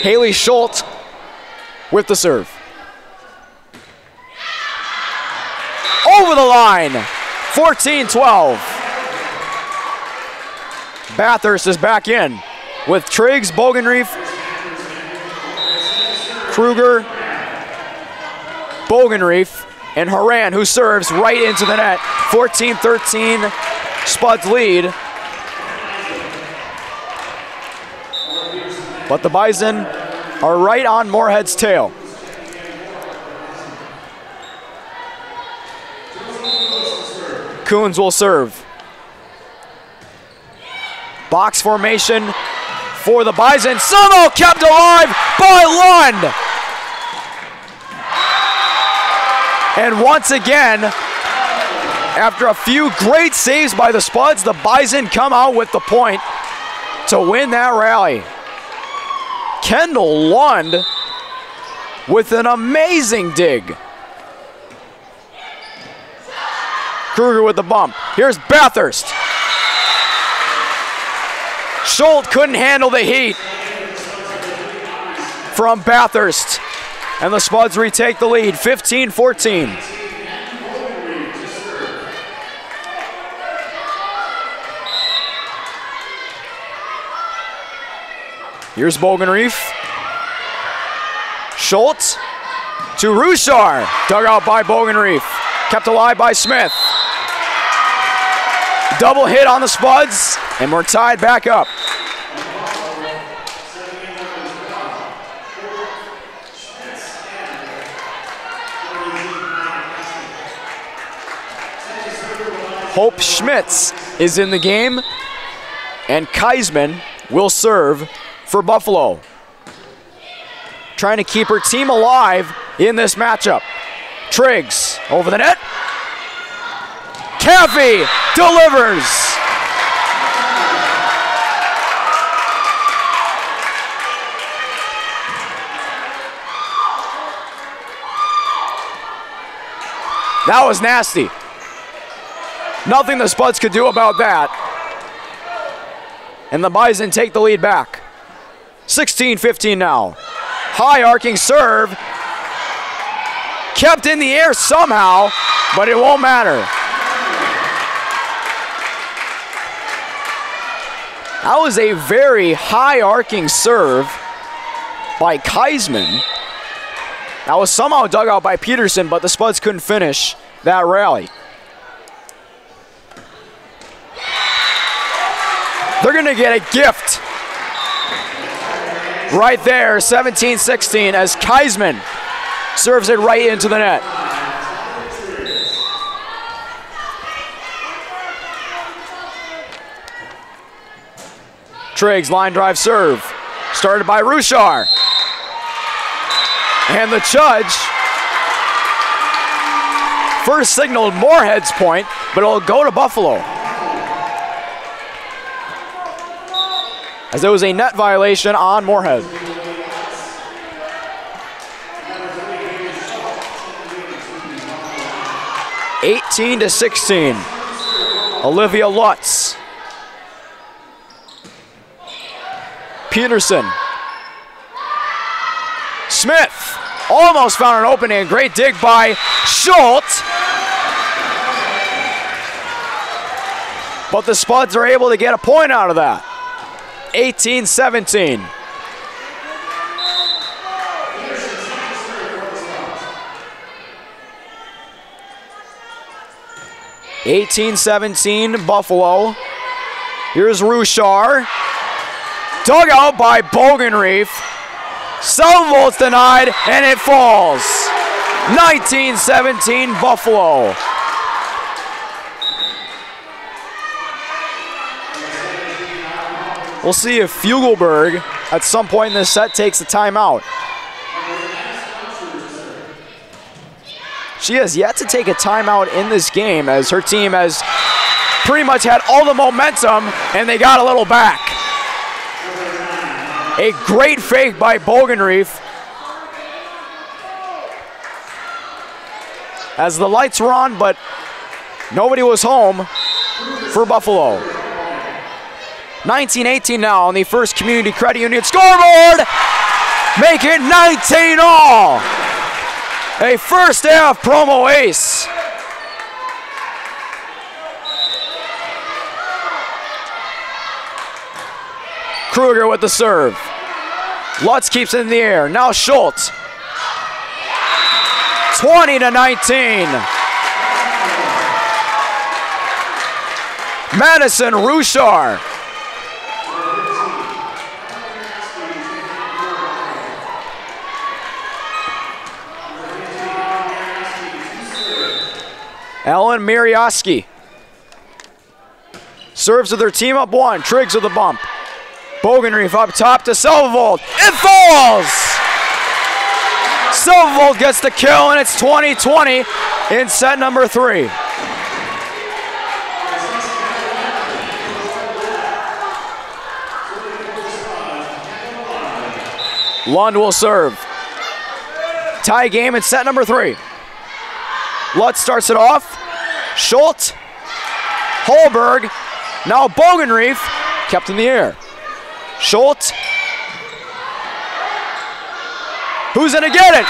Haley Schultz with the serve. Over the line, 14-12. Bathurst is back in with Triggs, Bogenreef, Kruger, Bogenreef, and Haran, who serves right into the net. 14-13, Spuds lead. But the Bison are right on Moorhead's tail. Coons will serve. Box formation for the Bison. Somehow kept alive by Lund. And once again, after a few great saves by the Spuds, the Bison come out with the point to win that rally. Kendall Lund with an amazing dig. Kruger with the bump. Here's Bathurst. Schultz couldn't handle the heat from Bathurst. And the Spuds retake the lead, 15-14. Here's Bogenreef. Schultz to Rushar. Dug out by Bogenreef. Kept alive by Smith. Double hit on the Spuds, and we're tied back up. Hope Schmitz is in the game, and Keisman will serve for Buffalo. Trying to keep her team alive in this matchup. Triggs over the net. Caffey delivers. That was nasty. Nothing the Spuds could do about that. And the Bison take the lead back. 16-15 now. High arcing serve. Kept in the air somehow, but it won't matter. That was a very high arcing serve by Keisman. That was somehow dug out by Peterson, but the Spuds couldn't finish that rally. They're going to get a gift right there, 17-16, as Keisman serves it right into the net. Triggs line drive serve, started by Rushar. And the judge first signaled Moorhead's point, but it'll go to Buffalo. As there was a net violation on Moorhead. Eighteen to sixteen. Olivia Lutz. Peterson. Smith almost found an opening. Great dig by Schultz. But the Spuds are able to get a point out of that. 18-17. Eighteen seventeen Buffalo. Here's Rushar. Dug out by Bogenreef. Selvold's denied, and it falls. 19-17 Buffalo. We'll see if Fugelberg at some point in this set takes a timeout. She has yet to take a timeout in this game as her team has pretty much had all the momentum and they got a little back. A great fake by Bogenreef. As the lights were on, but nobody was home for Buffalo. 19-18 now on the first Community Credit Union scoreboard. Make it 19 all. A first half promo ace. Kruger with the serve. Lutz keeps it in the air. Now Schultz. 20 to 19. Madison Rushar. Ellen Mirioski. Serves with their team up one. Triggs with the bump. Bogenreef up top to Silvervold. It falls! Silvervold gets the kill, and it's 20-20 in set number three. Lund will serve. Tie game in set number three. Lutz starts it off. Schultz. Holberg. Now Bogenreef. Kept in the air. Schultz. Who's going to get it?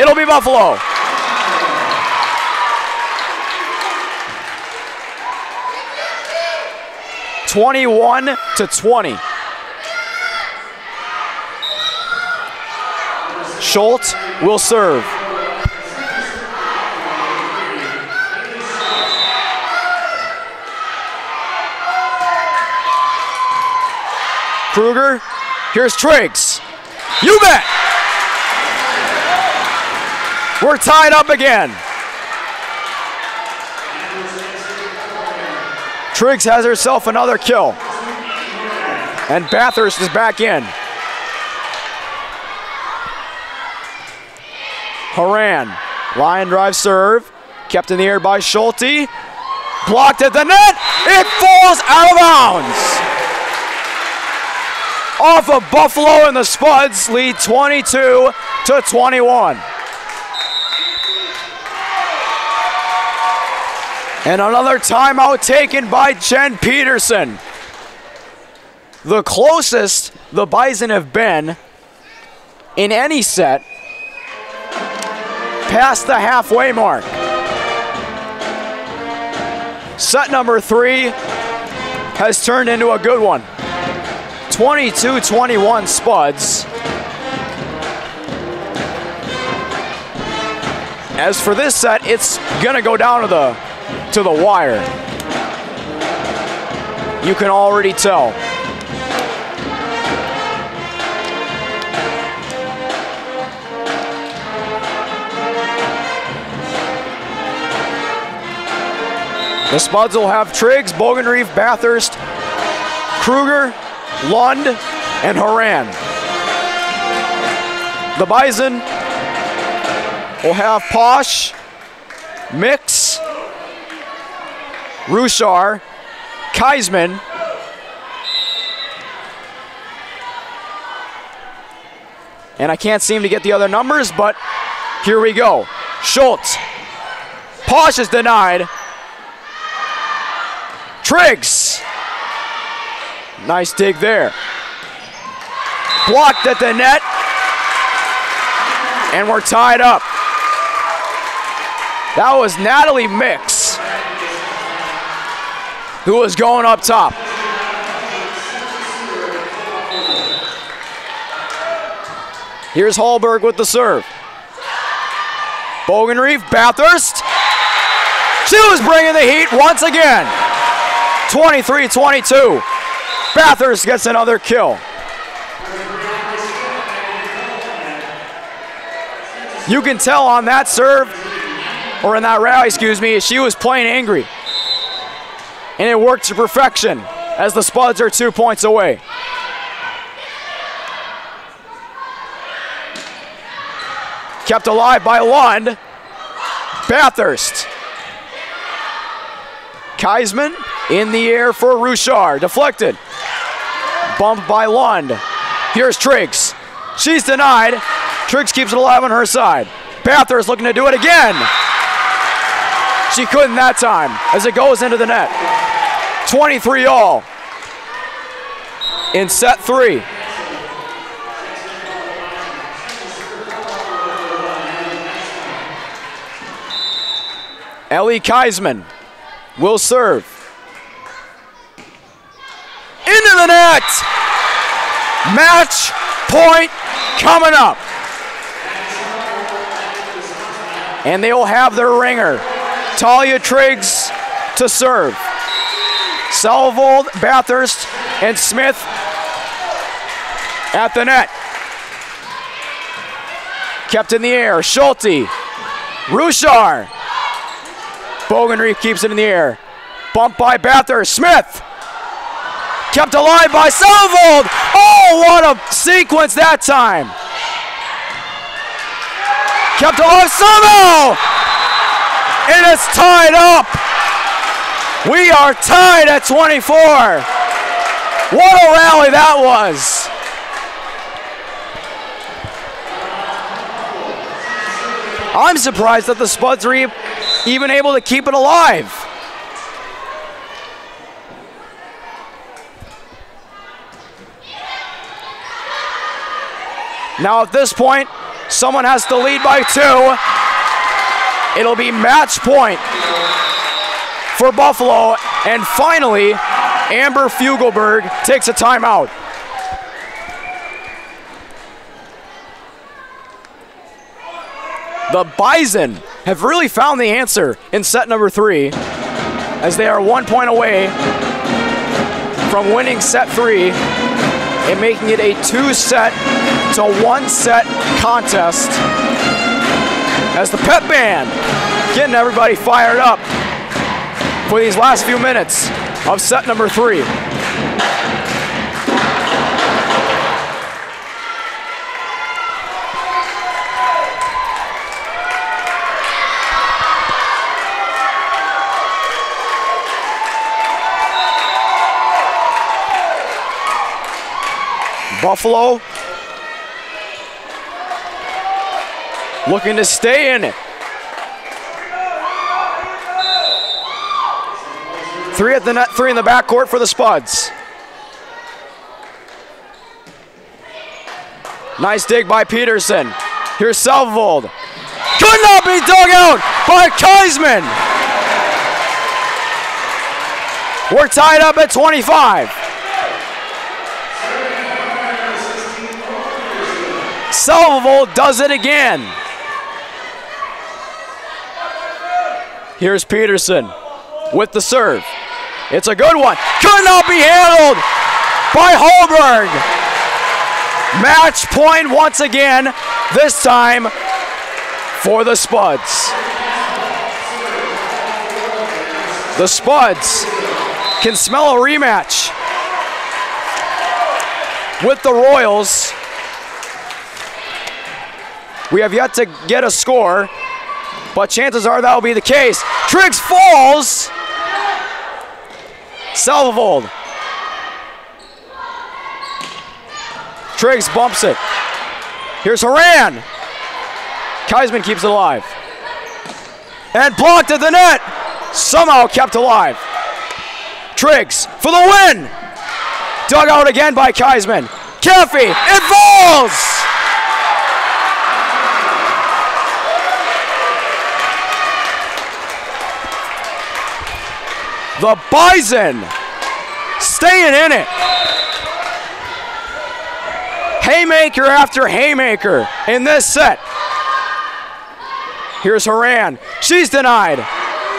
It'll be Buffalo. Twenty-one to twenty. Schultz will serve. Kruger. Here's Triggs. You bet. We're tied up again. Triggs has herself another kill. And Bathurst is back in. Haran. Line drive serve. Kept in the air by Schulte. Blocked at the net. It falls out of bounds off of Buffalo and the Spuds lead 22 to 21. And another timeout taken by Jen Peterson. The closest the Bison have been in any set past the halfway mark. Set number three has turned into a good one. 22-21 Spuds. As for this set, it's gonna go down to the to the wire. You can already tell. The Spuds will have Triggs, Bogenreef, Bathurst, Kruger, Lund, and Haran. The Bison will have Posh, Mix, Rushar, Keisman, and I can't seem to get the other numbers, but here we go. Schultz. Posh is denied. Triggs. Nice dig there. Blocked at the net. And we're tied up. That was Natalie Mix who was going up top. Here's Hallberg with the serve. Bogenreef, Bathurst. She was bringing the heat once again. 23-22. Bathurst gets another kill. You can tell on that serve, or in that rally, excuse me, she was playing angry. And it worked to perfection as the Spuds are two points away. Kept alive by Lund. Bathurst. Keisman in the air for Rouchard. Deflected. Bumped by Lund. Here's Triggs. She's denied. Triggs keeps it alive on her side. Bathurst looking to do it again. She couldn't that time as it goes into the net. 23 all in set three. Ellie Keisman will serve. Into the net! Match point coming up. And they will have their ringer. Talia Triggs to serve. Salvold, Bathurst, and Smith at the net. Kept in the air. Schulte. Rouchard. Bogenreef keeps it in the air. Bumped by Bathurst. Smith. Kept alive by Salvold. Oh, what a sequence that time. Kept alive somehow. It's tied up. We are tied at 24. What a rally that was. I'm surprised that the Spuds are even able to keep it alive. Now at this point, someone has to lead by two. It'll be match point for Buffalo. And finally, Amber Fugelberg takes a timeout. The Bison have really found the answer in set number three as they are one point away from winning set three and making it a two set to one set contest as the pep band getting everybody fired up for these last few minutes of set number three. Buffalo looking to stay in it. Three at the net, three in the backcourt for the Spuds. Nice dig by Peterson. Here's Salvold. Could not be dug out by Keisman. We're tied up at 25. Salvold does it again. Here's Peterson with the serve. It's a good one. Could not be handled by Holberg. Match point once again, this time for the Spuds. The Spuds can smell a rematch with the Royals. We have yet to get a score, but chances are that will be the case. Triggs falls. Salvold. Triggs bumps it. Here's Haran. Keisman keeps it alive. And blocked at the net. Somehow kept alive. Triggs for the win. Dug out again by Keisman. Caffey, it falls! The Bison staying in it. Haymaker after haymaker in this set. Here's Haran. She's denied.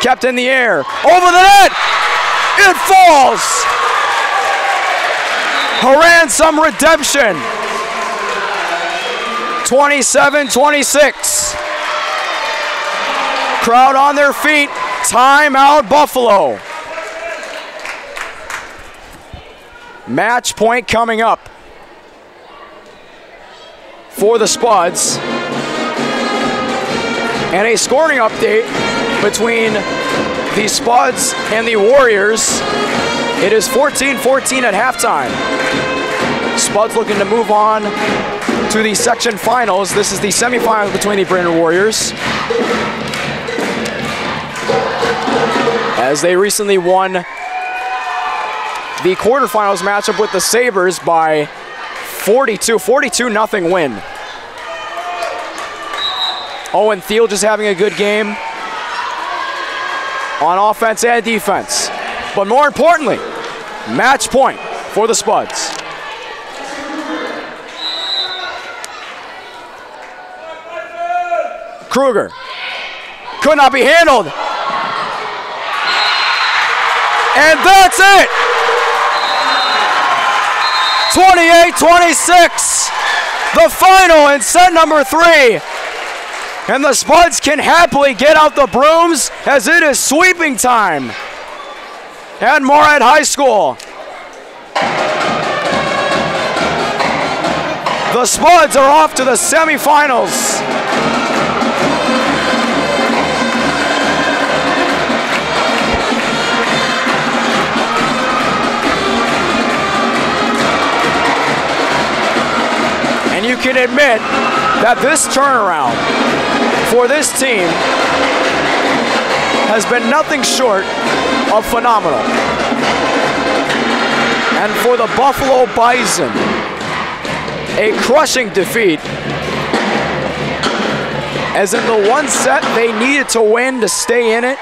kept in the air. Over the net! It falls! Haran some redemption. 27 26. Crowd on their feet. Timeout, Buffalo. Match point coming up for the Spuds. And a scoring update between the Spuds and the Warriors. It is 14 14 at halftime. Spuds looking to move on to the section finals. This is the semifinals between the Brainerd Warriors. As they recently won the quarterfinals matchup with the Sabres by 42, 42 nothing win. Owen Thiel just having a good game on offense and defense. But more importantly, match point for the Spuds. Kruger could not be handled. And that's it. 28-26. The final in set number three. And the Spuds can happily get out the brooms as it is sweeping time And more at Moorhead High School. The Spuds are off to the semifinals. And you can admit that this turnaround for this team has been nothing short of phenomenal. And for the Buffalo Bison, a crushing defeat. As in the one set they needed to win to stay in it,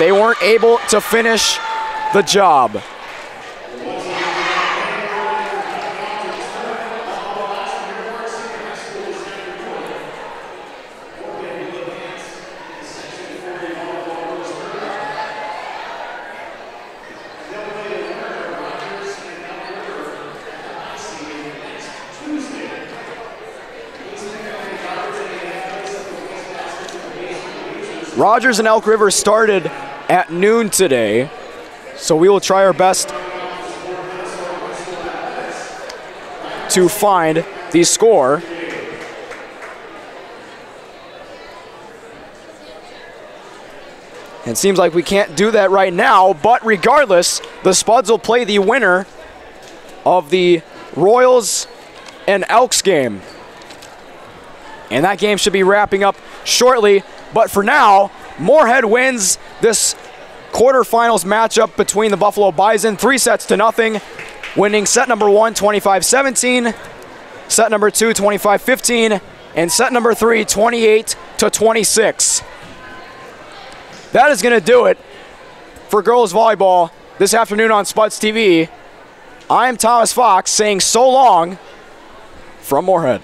they weren't able to finish the job. Rogers and Elk River started at noon today, so we will try our best to find the score. It seems like we can't do that right now, but regardless, the Spuds will play the winner of the Royals and Elks game. And that game should be wrapping up shortly. But for now, Moorhead wins this quarterfinals matchup between the Buffalo Bison, three sets to nothing, winning set number one, 25 17, set number two, 25 15, and set number three, 28 to 26. That is going to do it for girls volleyball this afternoon on Spuds TV. I'm Thomas Fox saying so long from Moorhead.